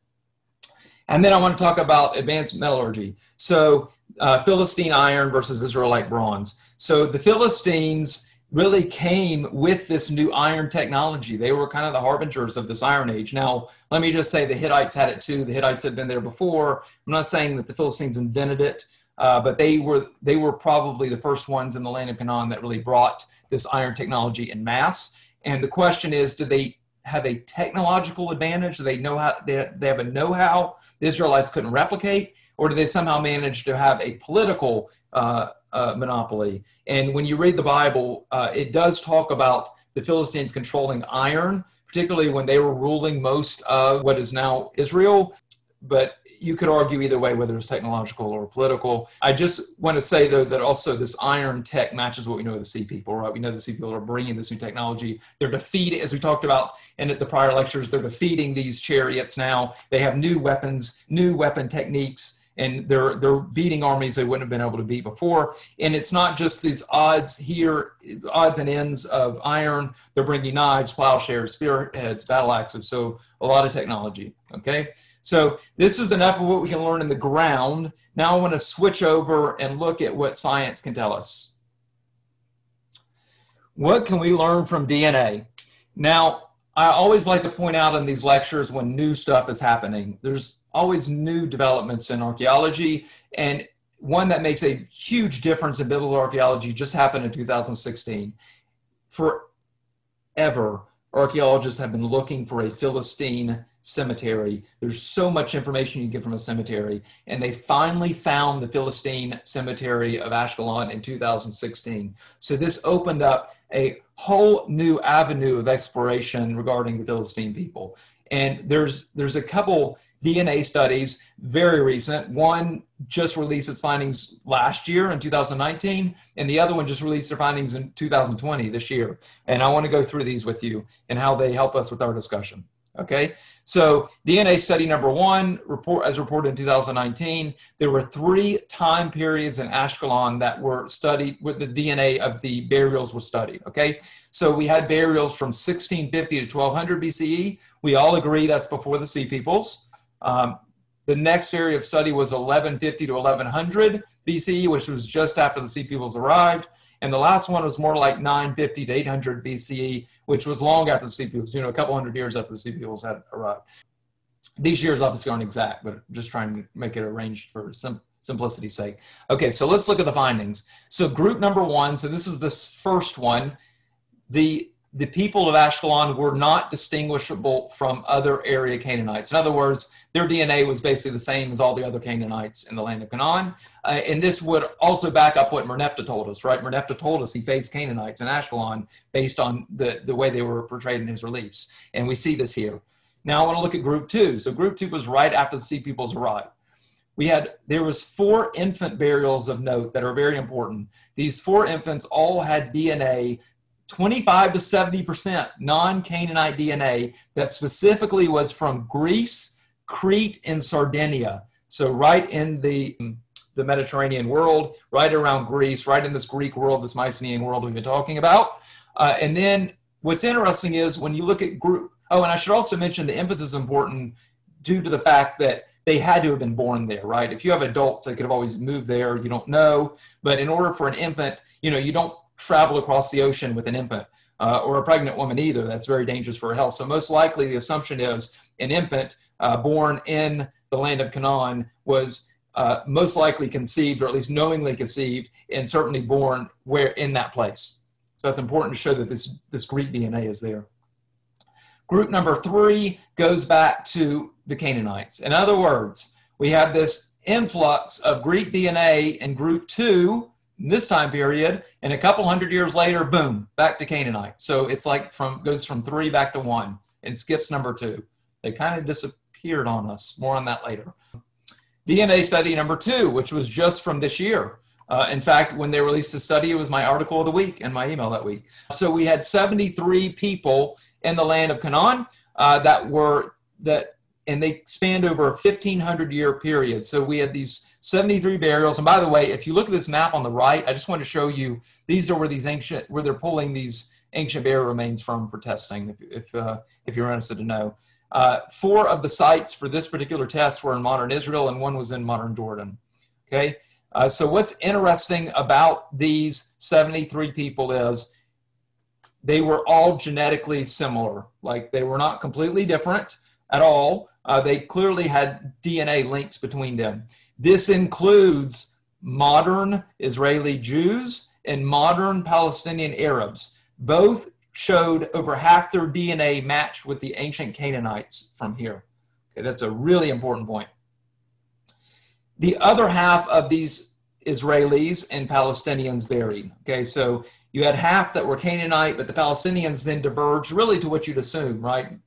And then I want to talk about advanced metallurgy. So uh, Philistine iron versus Israelite bronze. So the Philistines really came with this new iron technology. They were kind of the harbingers of this iron age. Now, let me just say the Hittites had it too. The Hittites had been there before. I'm not saying that the Philistines invented it, uh, but they were they were probably the first ones in the land of Canaan that really brought this iron technology in mass. And the question is, do they have a technological advantage? Do they know how they, they have a know-how the Israelites couldn't replicate, or do they somehow manage to have a political uh, uh, monopoly. And when you read the Bible, uh, it does talk about the Philistines controlling iron, particularly when they were ruling most of what is now Israel. But you could argue either way, whether it's technological or political. I just want to say, though, that also this iron tech matches what we know of the sea people, right? We know the sea people are bringing this new technology. They're defeating, as we talked about in at the prior lectures, they're defeating these chariots now. They have new weapons, new weapon techniques and they're they're beating armies they wouldn't have been able to beat before. And it's not just these odds here, odds and ends of iron. They're bringing knives, plowshares, spearheads, battle axes. So a lot of technology. Okay. So this is enough of what we can learn in the ground. Now I want to switch over and look at what science can tell us. What can we learn from DNA? Now, I always like to point out in these lectures when new stuff is happening. There's always new developments in archaeology. And one that makes a huge difference in biblical archaeology just happened in 2016. Forever, archaeologists have been looking for a Philistine cemetery. There's so much information you get from a cemetery, and they finally found the Philistine cemetery of Ashkelon in 2016. So this opened up a whole new avenue of exploration regarding the Philistine people. And there's there's a couple DNA studies, very recent. One just released its findings last year in 2019, and the other one just released their findings in 2020 this year. And I want to go through these with you and how they help us with our discussion. Okay, so DNA study number one, report as reported in 2019, there were three time periods in Ashkelon that were studied, with the DNA of the burials was studied. Okay, so we had burials from 1650 to 1200 BCE. We all agree that's before the Sea Peoples. Um, the next area of study was 1150 to 1100 BCE, which was just after the Sea Peoples arrived. And the last one was more like 950 to 800 BCE, which was long after the Sea Peoples, you know, a couple hundred years after the Sea Peoples had arrived. These years obviously aren't exact, but just trying to make it arranged for sim- simplicity's sake. Okay, so let's look at the findings. So group number one, so this is the first one. The the people of Ashkelon were not distinguishable from other area Canaanites. In other words, their DNA was basically the same as all the other Canaanites in the land of Canaan. Uh, and this would also back up what Merneptah told us, right? Merneptah told us he faced Canaanites in Ashkelon based on the, the way they were portrayed in his reliefs. And we see this here. Now I want to look at group two. So group two was right after the Sea Peoples arrived. We had, there was four infant burials of note that are very important. These four infants all had DNA 25 to 70% non Canaanite DNA that specifically was from Greece, Crete, and Sardinia. So, right in the, the Mediterranean world, right around Greece, right in this Greek world, this Mycenaean world we've been talking about. Uh, and then what's interesting is when you look at group, oh, and I should also mention the emphasis is important due to the fact that they had to have been born there, right? If you have adults, they could have always moved there. You don't know. But in order for an infant, you know, you don't travel across the ocean with an infant uh, or a pregnant woman either. That's very dangerous for her health. So most likely the assumption is an infant uh, born in the land of Canaan was uh, most likely conceived, or at least knowingly conceived, and certainly born where in that place. So it's important to show that this, this Greek DNA is there. Group number three goes back to the Canaanites. In other words, we have this influx of Greek DNA in group two, this time period, and a couple hundred years later, boom, back to Canaanite. So it's like from goes from three back to one and skips number two. They kind of disappeared on us. More on that later. DNA study number two, which was just from this year. Uh, in fact, when they released the study, it was my article of the week and my email that week. So we had 73 people in the land of Canaan uh, that were that, and they spanned over a 1500 year period. So we had these 73 burials. And by the way, if you look at this map on the right, I just want to show you these are where these ancient where they're pulling these ancient burial remains from for testing. If if uh, if you're interested to know. Uh, four of the sites for this particular test were in modern Israel, and one was in modern Jordan. Okay, uh, so what's interesting about these 73 people is they were all genetically similar. Like they were not completely different at all. Uh, they clearly had DNA links between them. This includes modern Israeli Jews and modern Palestinian Arabs. Both showed over half their DNA matched with the ancient Canaanites from here. Okay, that's a really important point. The other half of these Israelis and Palestinians buried. Okay, so you had half that were Canaanite, but the Palestinians then diverged really to what you'd assume, right?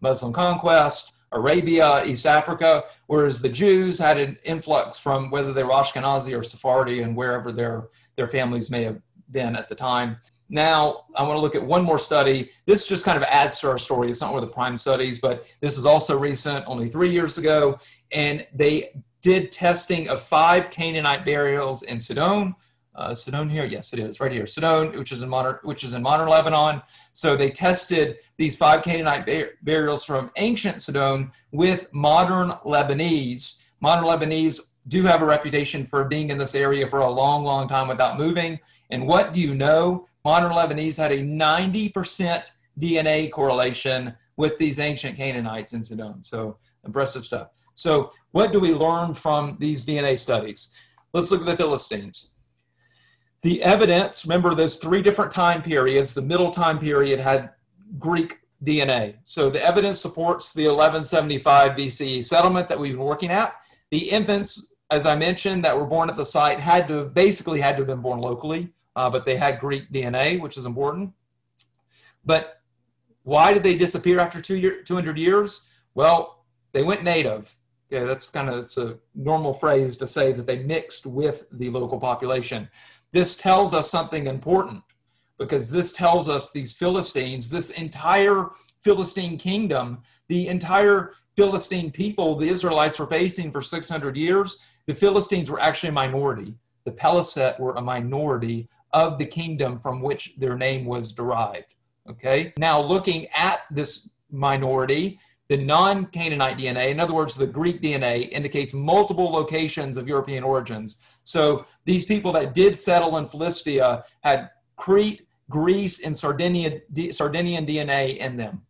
Muslim conquest, Arabia, East Africa, whereas the Jews had an influx from whether they were Ashkenazi or Sephardi and wherever their, their families may have been at the time. Now, I want to look at one more study. This just kind of adds to our story. It's not one of the prime studies, but this is also recent, only three years ago. And they did testing of five Canaanite burials in Sidon. Uh, Sidon here, yes, it is right here. Sidon, which is in modern, which is in modern Lebanon. So they tested these five Canaanite bur- burials from ancient Sidon with modern Lebanese. Modern Lebanese do have a reputation for being in this area for a long, long time without moving. And what do you know? Modern Lebanese had a 90% DNA correlation with these ancient Canaanites in Sidon. So impressive stuff. So what do we learn from these DNA studies? Let's look at the Philistines. The evidence, remember those three different time periods, the middle time period had Greek DNA. So the evidence supports the 1175 BCE settlement that we've been working at. The infants, as I mentioned, that were born at the site had to have basically had to have been born locally, uh, but they had Greek DNA, which is important. But why did they disappear after two year, 200 years? Well, they went native. Okay, that's kind of it's a normal phrase to say that they mixed with the local population. This tells us something important because this tells us these Philistines, this entire Philistine kingdom, the entire Philistine people the Israelites were facing for 600 years, the Philistines were actually a minority. The Peleset were a minority of the kingdom from which their name was derived. Okay, now looking at this minority, the non Canaanite DNA, in other words, the Greek DNA, indicates multiple locations of European origins. So these people that did settle in Philistia had Crete, Greece, and Sardinia, Sardinian DNA in them.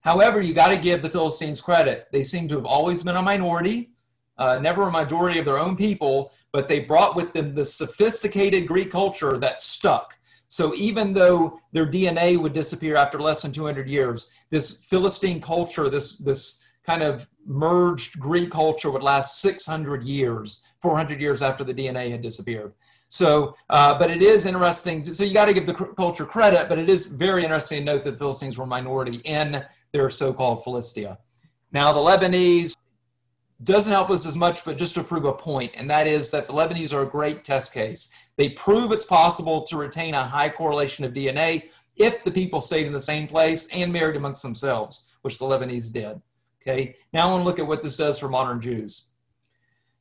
However, you got to give the Philistines credit. They seem to have always been a minority, uh, never a majority of their own people, but they brought with them the sophisticated Greek culture that stuck. So even though their DNA would disappear after less than 200 years, this Philistine culture, this, this kind of merged Greek culture would last 600 years, 400 years after the DNA had disappeared. So, uh, but it is interesting. So you got to give the culture credit, but it is very interesting to note that the Philistines were a minority in their so-called Philistia. Now the Lebanese, doesn't help us as much, but just to prove a point, and that is that the Lebanese are a great test case. They prove it's possible to retain a high correlation of DNA if the people stayed in the same place and married amongst themselves, which the Lebanese did. Okay, now I want to look at what this does for modern Jews.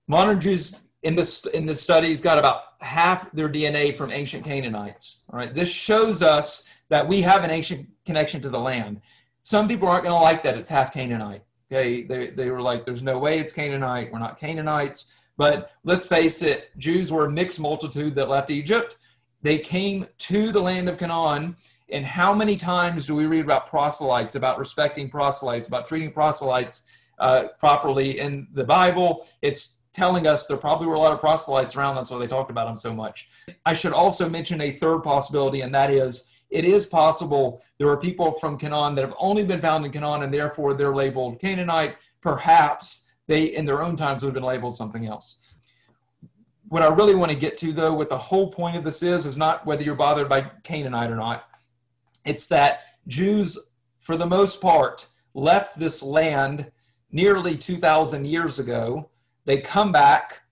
Modern Jews in this in this study has got about half their DNA from ancient Canaanites. All right, this shows us that we have an ancient connection to the land. Some people aren't going to like that it's half Canaanite. Okay, they, they were like, there's no way it's Canaanite. We're not Canaanites. But let's face it, Jews were a mixed multitude that left Egypt. They came to the land of Canaan. And how many times do we read about proselytes, about respecting proselytes, about treating proselytes uh, properly in the Bible? It's telling us there probably were a lot of proselytes around. That's why they talked about them so much. I should also mention a third possibility, and that is it is possible there are people from Canaan that have only been found in Canaan and therefore they're labeled Canaanite. Perhaps they, in their own times, would have been labeled something else. What I really want to get to, though, what the whole point of this is, is not whether you're bothered by Canaanite or not. It's that Jews, for the most part, left this land nearly 2,000 years ago. They come back,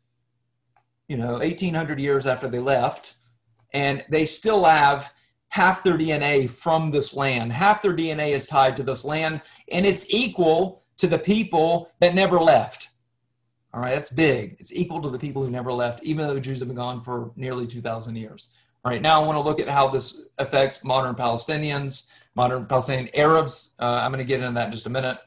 you know, 1,800 years after they left, and they still have half their DNA from this land. Half their DNA is tied to this land, and it's equal to the people that never left. All right, that's big. It's equal to the people who never left, even though the Jews have been gone for nearly 2,000 years. All right, now I want to look at how this affects modern Palestinians, modern Palestinian Arabs. Uh, I'm going to get into that in just a minute.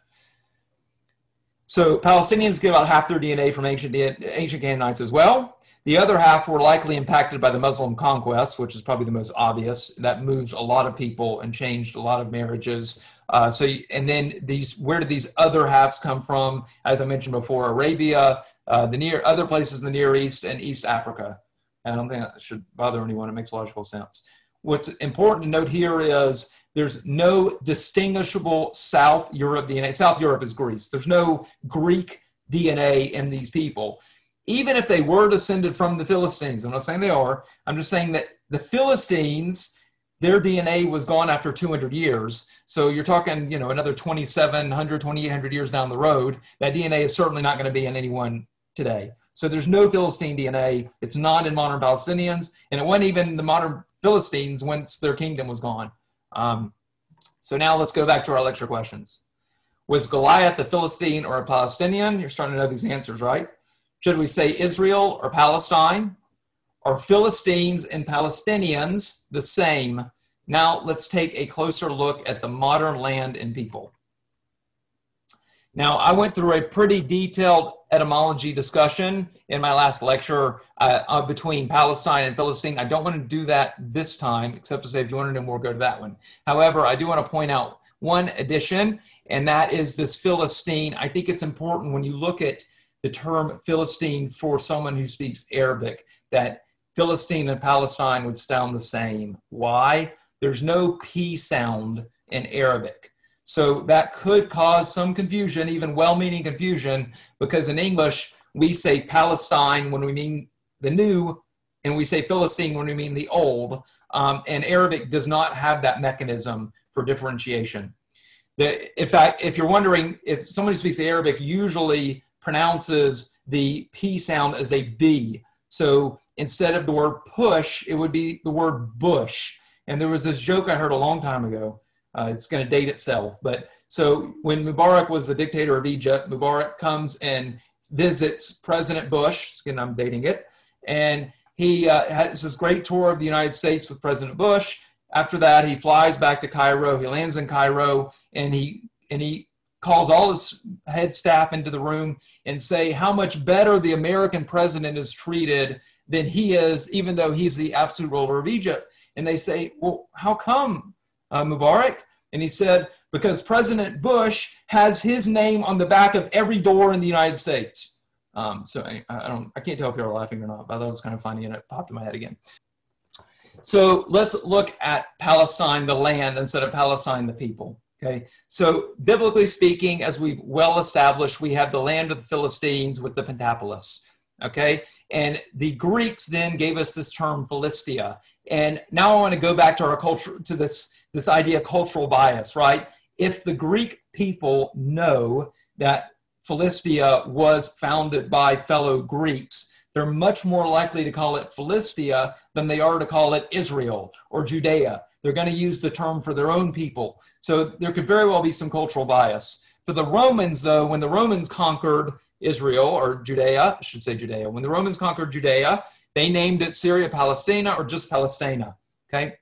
So Palestinians get about half their DNA from ancient, ancient Canaanites as well. The other half were likely impacted by the Muslim conquest, which is probably the most obvious. That moved a lot of people and changed a lot of marriages. Uh, so, and then these, where did these other halves come from? As I mentioned before, Arabia, uh, the near other places in the Near East, and East Africa. I don't think that should bother anyone. It makes logical sense. What's important to note here is there's no distinguishable South Europe DNA. South Europe is Greece. There's no Greek DNA in these people even if they were descended from the Philistines, I'm not saying they are, I'm just saying that the Philistines, their DNA was gone after 200 years. So you're talking, you know, another 2,700, 2,800 years down the road. That DNA is certainly not going to be in anyone today. So there's no Philistine DNA. It's not in modern Palestinians, and it wasn't even the modern Philistines once their kingdom was gone. Um, so now let's go back to our lecture questions. Was Goliath a Philistine or a Palestinian? You're starting to know these answers, right? Should we say Israel or Palestine? Are Philistines and Palestinians the same? Now let's take a closer look at the modern land and people. Now, I went through a pretty detailed etymology discussion in my last lecture uh, uh, between Palestine and Philistine. I don't want to do that this time, except to say if you want to know more, go to that one. However, I do want to point out one addition, and that is this Philistine. I think it's important when you look at the term Philistine for someone who speaks Arabic, that Philistine and Palestine would sound the same. Why? There's no P sound in Arabic. So that could cause some confusion, even well meaning confusion, because in English, we say Palestine when we mean the new, and we say Philistine when we mean the old. Um, and Arabic does not have that mechanism for differentiation. The, in fact, if you're wondering if someone who speaks Arabic usually pronounces the P sound as a B. So instead of the word push, it would be the word bush. And there was this joke I heard a long time ago. Uh, it's going to date itself. But so when Mubarak was the dictator of Egypt, Mubarak comes and visits President Bush. Again, I'm dating it. And he uh, has this great tour of the United States with President Bush. After that, he flies back to Cairo. He lands in Cairo and he and he calls all his head staff into the room and say how much better the American president is treated than he is, even though he's the absolute ruler of Egypt. And they say, Well, how come, uh, Mubarak? And he said, Because President Bush has his name on the back of every door in the United States. Um, so I, I, don't, I can't tell if you're laughing or not, but that was kind of funny and it popped in my head again. So let's look at Palestine, the land, instead of Palestine, the people. Okay, so biblically speaking, as we've well established, we have the land of the Philistines with the Pentapolis. Okay, and the Greeks then gave us this term Philistia. And now I want to go back to our culture, to this, this idea of cultural bias, right? If the Greek people know that Philistia was founded by fellow Greeks, they're much more likely to call it Philistia than they are to call it Israel or Judea they're going to use the term for their own people. So there could very well be some cultural bias. For the Romans, though, when the Romans conquered Israel or Judea, I should say Judea, when the Romans conquered Judea, they named it Syria Palestina or just Palestina. Okay.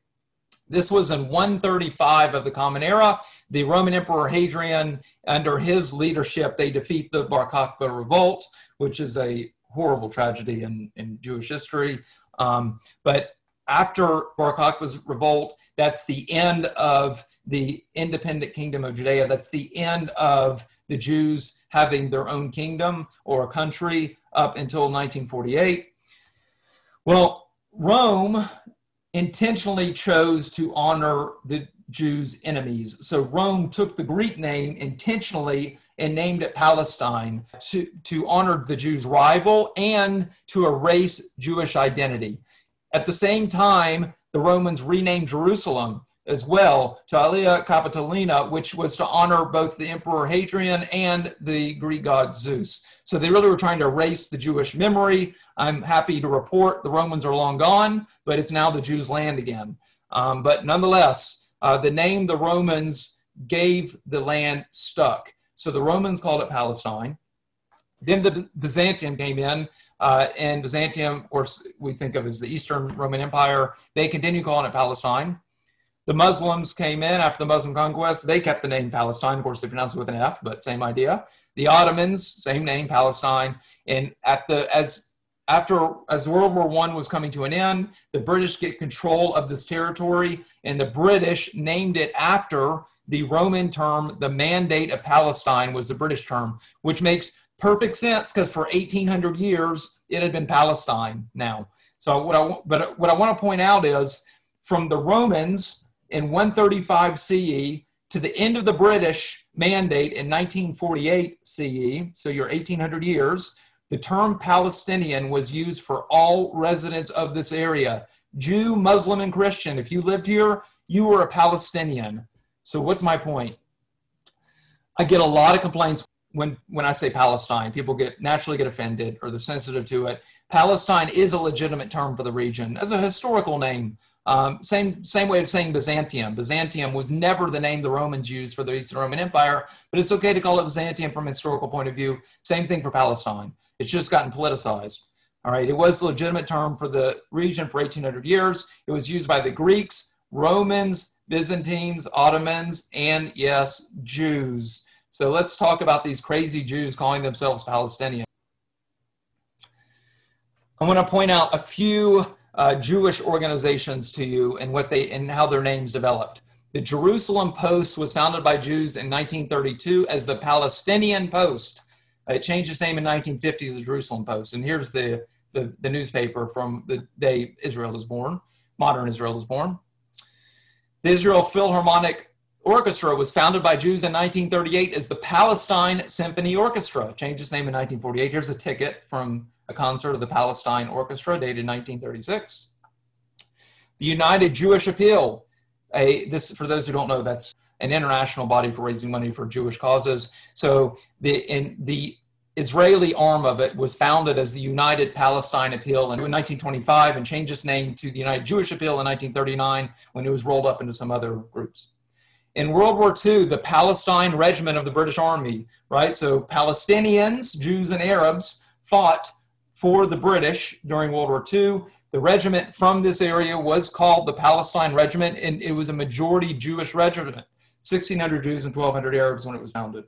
This was in 135 of the Common Era. The Roman Emperor Hadrian, under his leadership, they defeat the Bar Kokhba revolt, which is a horrible tragedy in, in Jewish history. Um, but after Bar Kokhba's revolt, that's the end of the independent kingdom of Judea. That's the end of the Jews having their own kingdom or a country up until 1948. Well, Rome intentionally chose to honor the Jews' enemies. So Rome took the Greek name intentionally and named it Palestine to, to honor the Jews' rival and to erase Jewish identity. At the same time, the Romans renamed Jerusalem as well to Aelia Capitolina, which was to honor both the Emperor Hadrian and the Greek god Zeus. So they really were trying to erase the Jewish memory. I'm happy to report the Romans are long gone, but it's now the Jews' land again. Um, but nonetheless, uh, the name the Romans gave the land stuck. So the Romans called it Palestine. Then the Byzantium came in, uh, and Byzantium, of course, we think of as the Eastern Roman Empire. They continued calling it Palestine. The Muslims came in after the Muslim conquest. They kept the name Palestine. Of course, they pronounced it with an F, but same idea. The Ottomans, same name, Palestine. And at the as after as World War One was coming to an end, the British get control of this territory, and the British named it after the Roman term. The Mandate of Palestine was the British term, which makes perfect sense because for 1800 years it had been Palestine. Now, so what I but what I want to point out is from the Romans in 135 CE to the end of the British mandate in 1948 CE, so your 1800 years, the term Palestinian was used for all residents of this area Jew, Muslim, and Christian. If you lived here, you were a Palestinian. So, what's my point? I get a lot of complaints when, when I say Palestine. People get naturally get offended or they're sensitive to it. Palestine is a legitimate term for the region as a historical name. Um, same, same way of saying Byzantium. Byzantium was never the name the Romans used for the Eastern Roman Empire, but it's okay to call it Byzantium from a historical point of view. Same thing for Palestine. It's just gotten politicized. All right, it was the legitimate term for the region for 1800 years. It was used by the Greeks, Romans, Byzantines, Ottomans, and yes, Jews. So let's talk about these crazy Jews calling themselves Palestinians. I want to point out a few uh, Jewish organizations to you and what they and how their names developed. The Jerusalem Post was founded by Jews in 1932 as the Palestinian Post. It changed its name in 1950 to the Jerusalem Post. And here's the, the, the newspaper from the day Israel was born, modern Israel was born. The Israel Philharmonic Orchestra was founded by Jews in 1938 as the Palestine Symphony Orchestra. Changed its name in 1948. Here's a ticket from a concert of the Palestine Orchestra dated 1936. The United Jewish Appeal, a, this for those who don't know, that's an international body for raising money for Jewish causes. So the in the Israeli arm of it was founded as the United Palestine Appeal in 1925 and changed its name to the United Jewish Appeal in 1939 when it was rolled up into some other groups. In World War II, the Palestine Regiment of the British Army, right? So Palestinians, Jews, and Arabs fought for the British during World War II. The regiment from this area was called the Palestine Regiment, and it was a majority Jewish regiment 1,600 Jews and 1,200 Arabs when it was founded.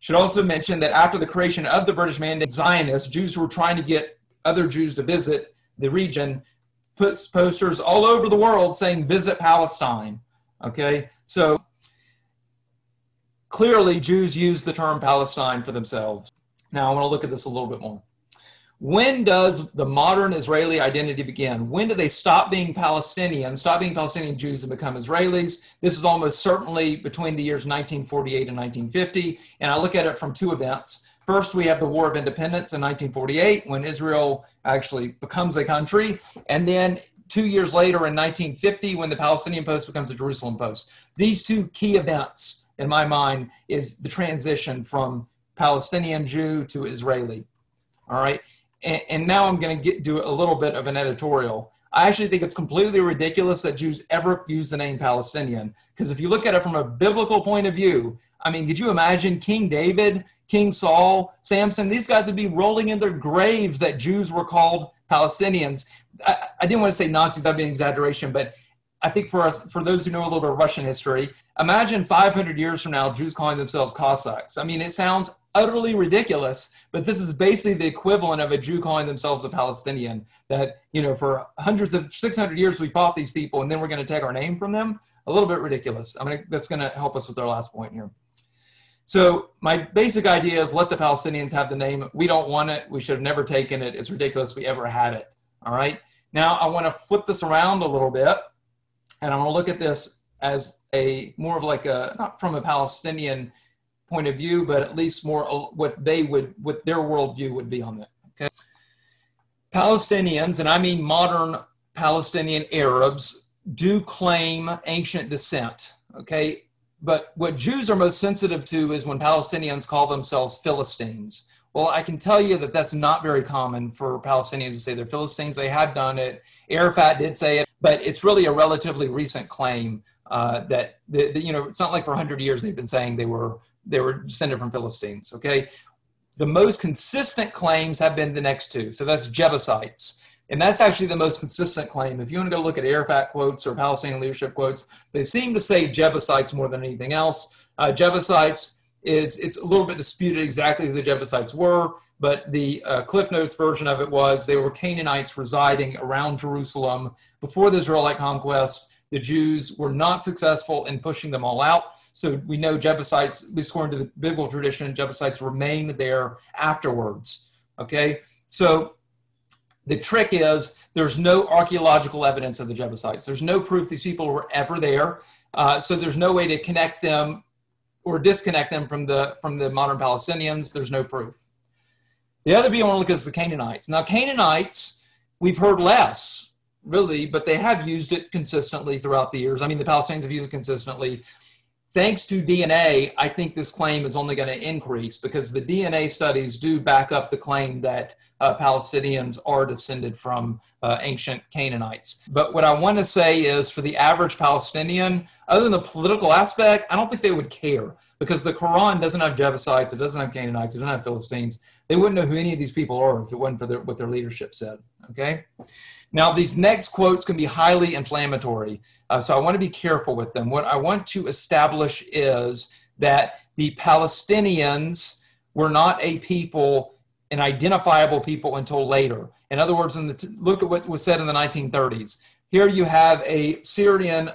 Should also mention that after the creation of the British Mandate, Zionists, Jews who were trying to get other Jews to visit the region, puts posters all over the world saying, Visit Palestine. Okay, so clearly Jews use the term Palestine for themselves. Now I want to look at this a little bit more. When does the modern Israeli identity begin? When do they stop being Palestinian, stop being Palestinian Jews and become Israelis? This is almost certainly between the years 1948 and 1950. And I look at it from two events. First, we have the War of Independence in 1948 when Israel actually becomes a country. And then two years later in 1950 when the Palestinian Post becomes a Jerusalem Post. These two key events, in my mind, is the transition from Palestinian Jew to Israeli. All right and, and now I'm going to get do a little bit of an editorial. I actually think it's completely ridiculous that Jews ever use the name Palestinian. Because if you look at it from a biblical point of view, I mean, could you imagine King David, King Saul, Samson? These guys would be rolling in their graves that Jews were called Palestinians. I, I didn't want to say Nazis, that'd be an exaggeration, but I think for us, for those who know a little bit of Russian history, imagine 500 years from now, Jews calling themselves Cossacks. I mean, it sounds utterly ridiculous, but this is basically the equivalent of a Jew calling themselves a Palestinian. That, you know, for hundreds of 600 years we fought these people and then we're going to take our name from them. A little bit ridiculous. I mean, that's going to help us with our last point here. So my basic idea is let the Palestinians have the name. We don't want it. We should have never taken it. It's ridiculous we ever had it. All right. Now I want to flip this around a little bit, and I'm going to look at this as a more of like a not from a Palestinian point of view, but at least more what they would what their worldview would be on that. Okay. Palestinians, and I mean modern Palestinian Arabs, do claim ancient descent. Okay, but what Jews are most sensitive to is when Palestinians call themselves Philistines. Well, I can tell you that that's not very common for Palestinians to say they're Philistines. They have done it. Arafat did say it, but it's really a relatively recent claim uh, that the, the, you know it's not like for 100 years they've been saying they were they were descended from Philistines. Okay, the most consistent claims have been the next two. So that's Jebusites. And that's actually the most consistent claim. If you want to go look at Arafat quotes or Palestinian leadership quotes, they seem to say Jebusites more than anything else. Uh, Jebusites is it's a little bit disputed exactly who the Jebusites were, but the uh, Cliff Notes version of it was they were Canaanites residing around Jerusalem before the Israelite conquest. The Jews were not successful in pushing them all out. So we know Jebusites, at least according to the biblical tradition, Jebusites remained there afterwards. Okay, so the trick is there's no archaeological evidence of the Jebusites. There's no proof these people were ever there. Uh, so there's no way to connect them or disconnect them from the from the modern Palestinians. There's no proof. The other I want to look at is the Canaanites. Now Canaanites, we've heard less really, but they have used it consistently throughout the years. I mean, the Palestinians have used it consistently thanks to DNA, I think this claim is only going to increase because the DNA studies do back up the claim that uh, Palestinians are descended from uh, ancient Canaanites. But what I want to say is for the average Palestinian, other than the political aspect, I don't think they would care because the Quran doesn't have Jebusites, it doesn't have Canaanites, it doesn't have Philistines. They wouldn't know who any of these people are if it wasn't for their, what their leadership said. Okay? Now, these next quotes can be highly inflammatory, uh, so I want to be careful with them. What I want to establish is that the Palestinians were not a people, an identifiable people until later. In other words, in the, look at what was said in the 1930s. Here you have a Syrian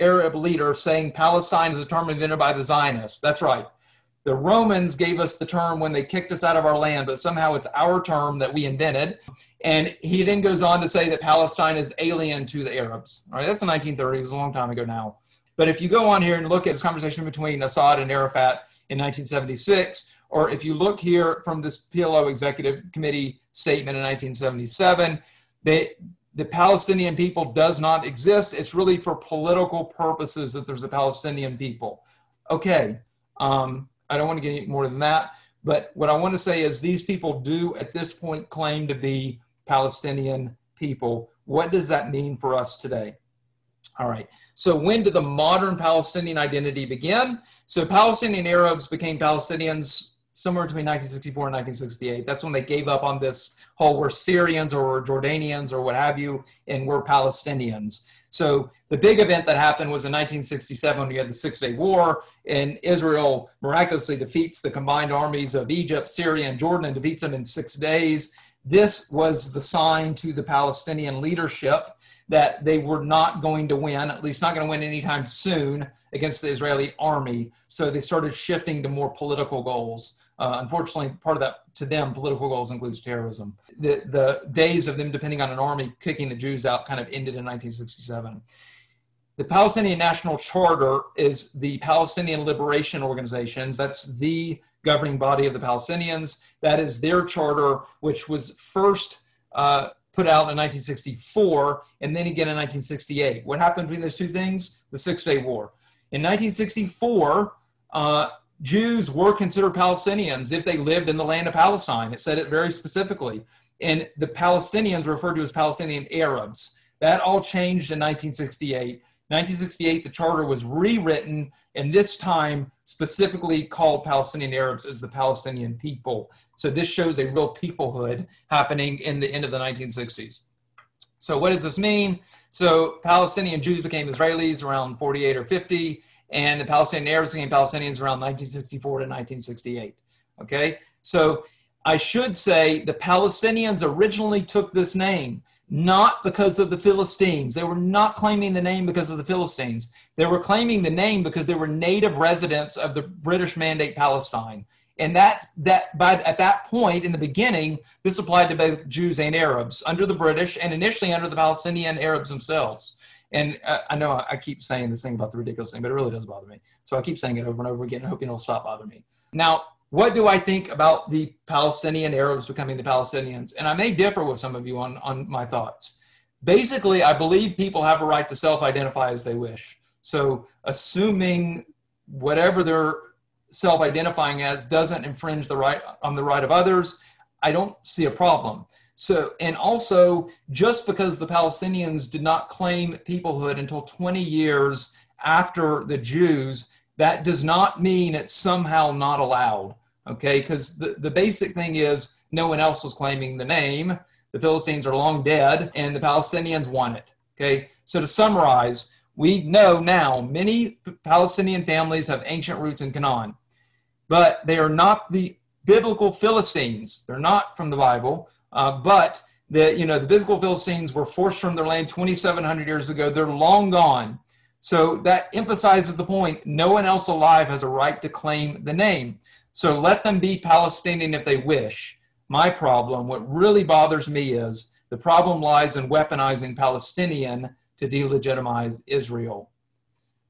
Arab leader saying Palestine is determined by the Zionists. That's right. The Romans gave us the term when they kicked us out of our land, but somehow it's our term that we invented. And he then goes on to say that Palestine is alien to the Arabs. All right, that's the 1930s, a long time ago now. But if you go on here and look at this conversation between Assad and Arafat in 1976, or if you look here from this PLO Executive Committee statement in 1977, they, the Palestinian people does not exist. It's really for political purposes that there's a Palestinian people. Okay, um, I don't want to get any more than that. But what I want to say is these people do at this point claim to be Palestinian people. What does that mean for us today? All right. So when did the modern Palestinian identity begin? So Palestinian Arabs became Palestinians somewhere between 1964 and 1968. That's when they gave up on this whole we're Syrians or we're Jordanians or what have you, and we're Palestinians. So the big event that happened was in 1967 when you had the Six Day War, and Israel miraculously defeats the combined armies of Egypt, Syria, and Jordan and defeats them in six days. This was the sign to the Palestinian leadership that they were not going to win, at least not going to win anytime soon against the Israeli army. So they started shifting to more political goals. Uh, unfortunately, part of that to them, political goals includes terrorism. The, the days of them depending on an army kicking the Jews out kind of ended in 1967. The Palestinian National Charter is the Palestinian Liberation Organizations. That's the governing body of the Palestinians. That is their charter, which was first uh, put out in 1964 and then again in 1968. What happened between those two things? The Six Day War. In 1964, uh, Jews were considered Palestinians if they lived in the land of Palestine. It said it very specifically. And the Palestinians referred to as Palestinian Arabs. That all changed in 1968. 1968, the charter was rewritten, and this time specifically called Palestinian Arabs as the Palestinian people. So this shows a real peoplehood happening in the end of the 1960s. So what does this mean? So Palestinian Jews became Israelis around 48 or 50, and the Palestinian Arabs became Palestinians around 1964 to 1968. Okay, so I should say the Palestinians originally took this name not because of the Philistines. They were not claiming the name because of the Philistines. They were claiming the name because they were native residents of the British Mandate Palestine. And that's that by at that point in the beginning, this applied to both Jews and Arabs under the British and initially under the Palestinian Arabs themselves. And uh, I know I keep saying this thing about the ridiculous thing, but it really does bother me. So I keep saying it over and over again, hoping it'll stop bothering me. Now, what do I think about the Palestinian Arabs becoming the Palestinians? And I may differ with some of you on, on my thoughts. Basically, I believe people have a right to self identify as they wish. So, assuming whatever they're self identifying as doesn't infringe the right on the right of others, I don't see a problem. So, and also, just because the Palestinians did not claim peoplehood until 20 years after the Jews, that does not mean it's somehow not allowed. Okay, because the, the basic thing is no one else was claiming the name. The Philistines are long dead, and the Palestinians want it. Okay, so to summarize, we know now many Palestinian families have ancient roots in Canaan, but they are not the biblical Philistines. They're not from the Bible, uh, but the you know the biblical Philistines were forced from their land 2,700 years ago. They're long gone. So that emphasizes the point no one else alive has a right to claim the name. So let them be Palestinian if they wish. My problem, what really bothers me is the problem lies in weaponizing Palestinian to delegitimize Israel.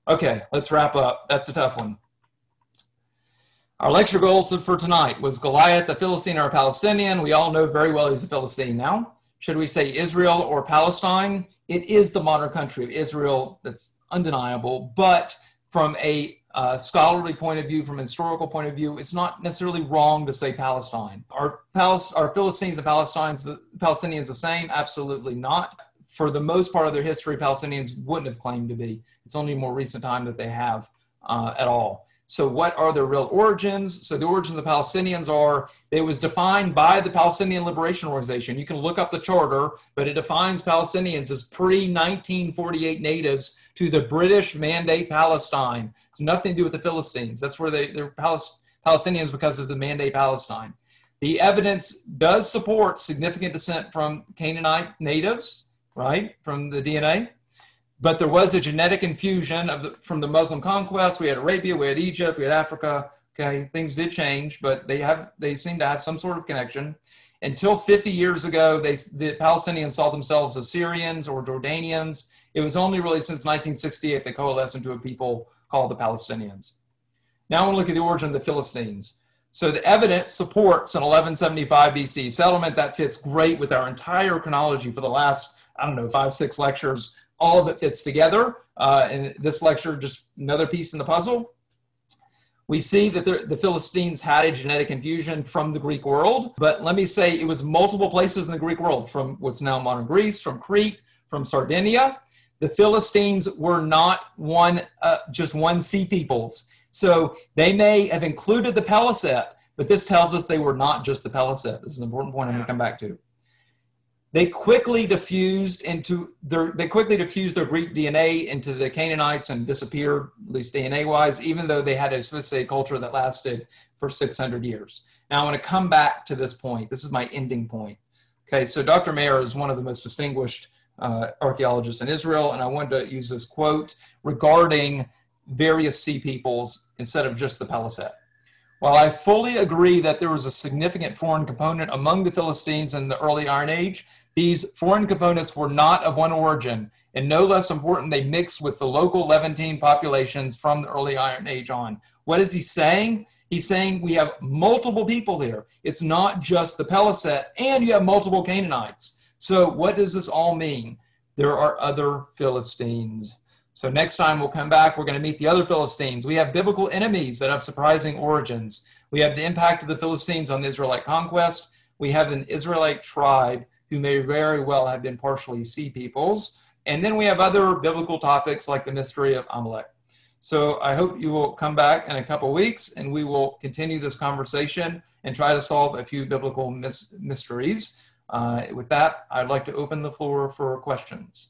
Okay, let's wrap up. That's a tough one. Our lecture goals for tonight was Goliath a Philistine or a Palestinian? We all know very well he's a Philistine now. Should we say Israel or Palestine? It is the modern country of Israel that's undeniable, but from a uh, scholarly point of view, from a historical point of view, it's not necessarily wrong to say Palestine. Are, Palis- are Philistines and Palestinians the, Palestinians the same? Absolutely not. For the most part of their history, Palestinians wouldn't have claimed to be. It's only more recent time that they have uh, at all. So, what are their real origins? So, the origins of the Palestinians are it was defined by the Palestinian Liberation Organization. You can look up the charter, but it defines Palestinians as pre 1948 natives to the British Mandate Palestine. It's nothing to do with the Philistines. That's where they, they're Palestinians because of the Mandate Palestine. The evidence does support significant descent from Canaanite natives, right, from the DNA but there was a genetic infusion of the, from the Muslim conquest. We had Arabia, we had Egypt, we had Africa. Okay, things did change, but they have they seem to have some sort of connection. Until 50 years ago, they the Palestinians saw themselves as Syrians or Jordanians. It was only really since 1968 they coalesced into a people called the Palestinians. Now I want to look at the origin of the Philistines. So the evidence supports an 1175 BC settlement that fits great with our entire chronology for the last I don't know five six lectures all of it fits together. Uh, and this lecture, just another piece in the puzzle. We see that the, the, Philistines had a genetic infusion from the Greek world, but let me say it was multiple places in the Greek world, from what's now modern Greece, from Crete, from Sardinia. The Philistines were not one, uh, just one sea peoples. So they may have included the Peleset, but this tells us they were not just the Peleset. This is an important point I'm going to come back to they quickly diffused into their they quickly diffused their Greek DNA into the Canaanites and disappeared, at least DNA wise, even though they had a sophisticated culture that lasted for 600 years. Now I want to come back to this point. This is my ending point. Okay, so Dr. Maeir is one of the most distinguished uh, archaeologists in Israel, and I wanted to use this quote regarding various sea peoples instead of just the Peleset. While I fully agree that there was a significant foreign component among the Philistines in the early Iron Age, these foreign components were not of one origin, and no less important, they mixed with the local Levantine populations from the early Iron Age on. What is he saying? He's saying we have multiple people there. It's not just the Peleset, and you have multiple Canaanites. So, what does this all mean? There are other Philistines. So next time we'll come back, we're going to meet the other Philistines. We have biblical enemies that have surprising origins. We have the impact of the Philistines on the Israelite conquest. We have an Israelite tribe who may very well have been partially sea peoples. And then we have other biblical topics like the mystery of Amalek. So I hope you will come back in a couple weeks and we will continue this conversation and try to solve a few biblical mysteries. Uh, with that, I'd like to open the floor for questions.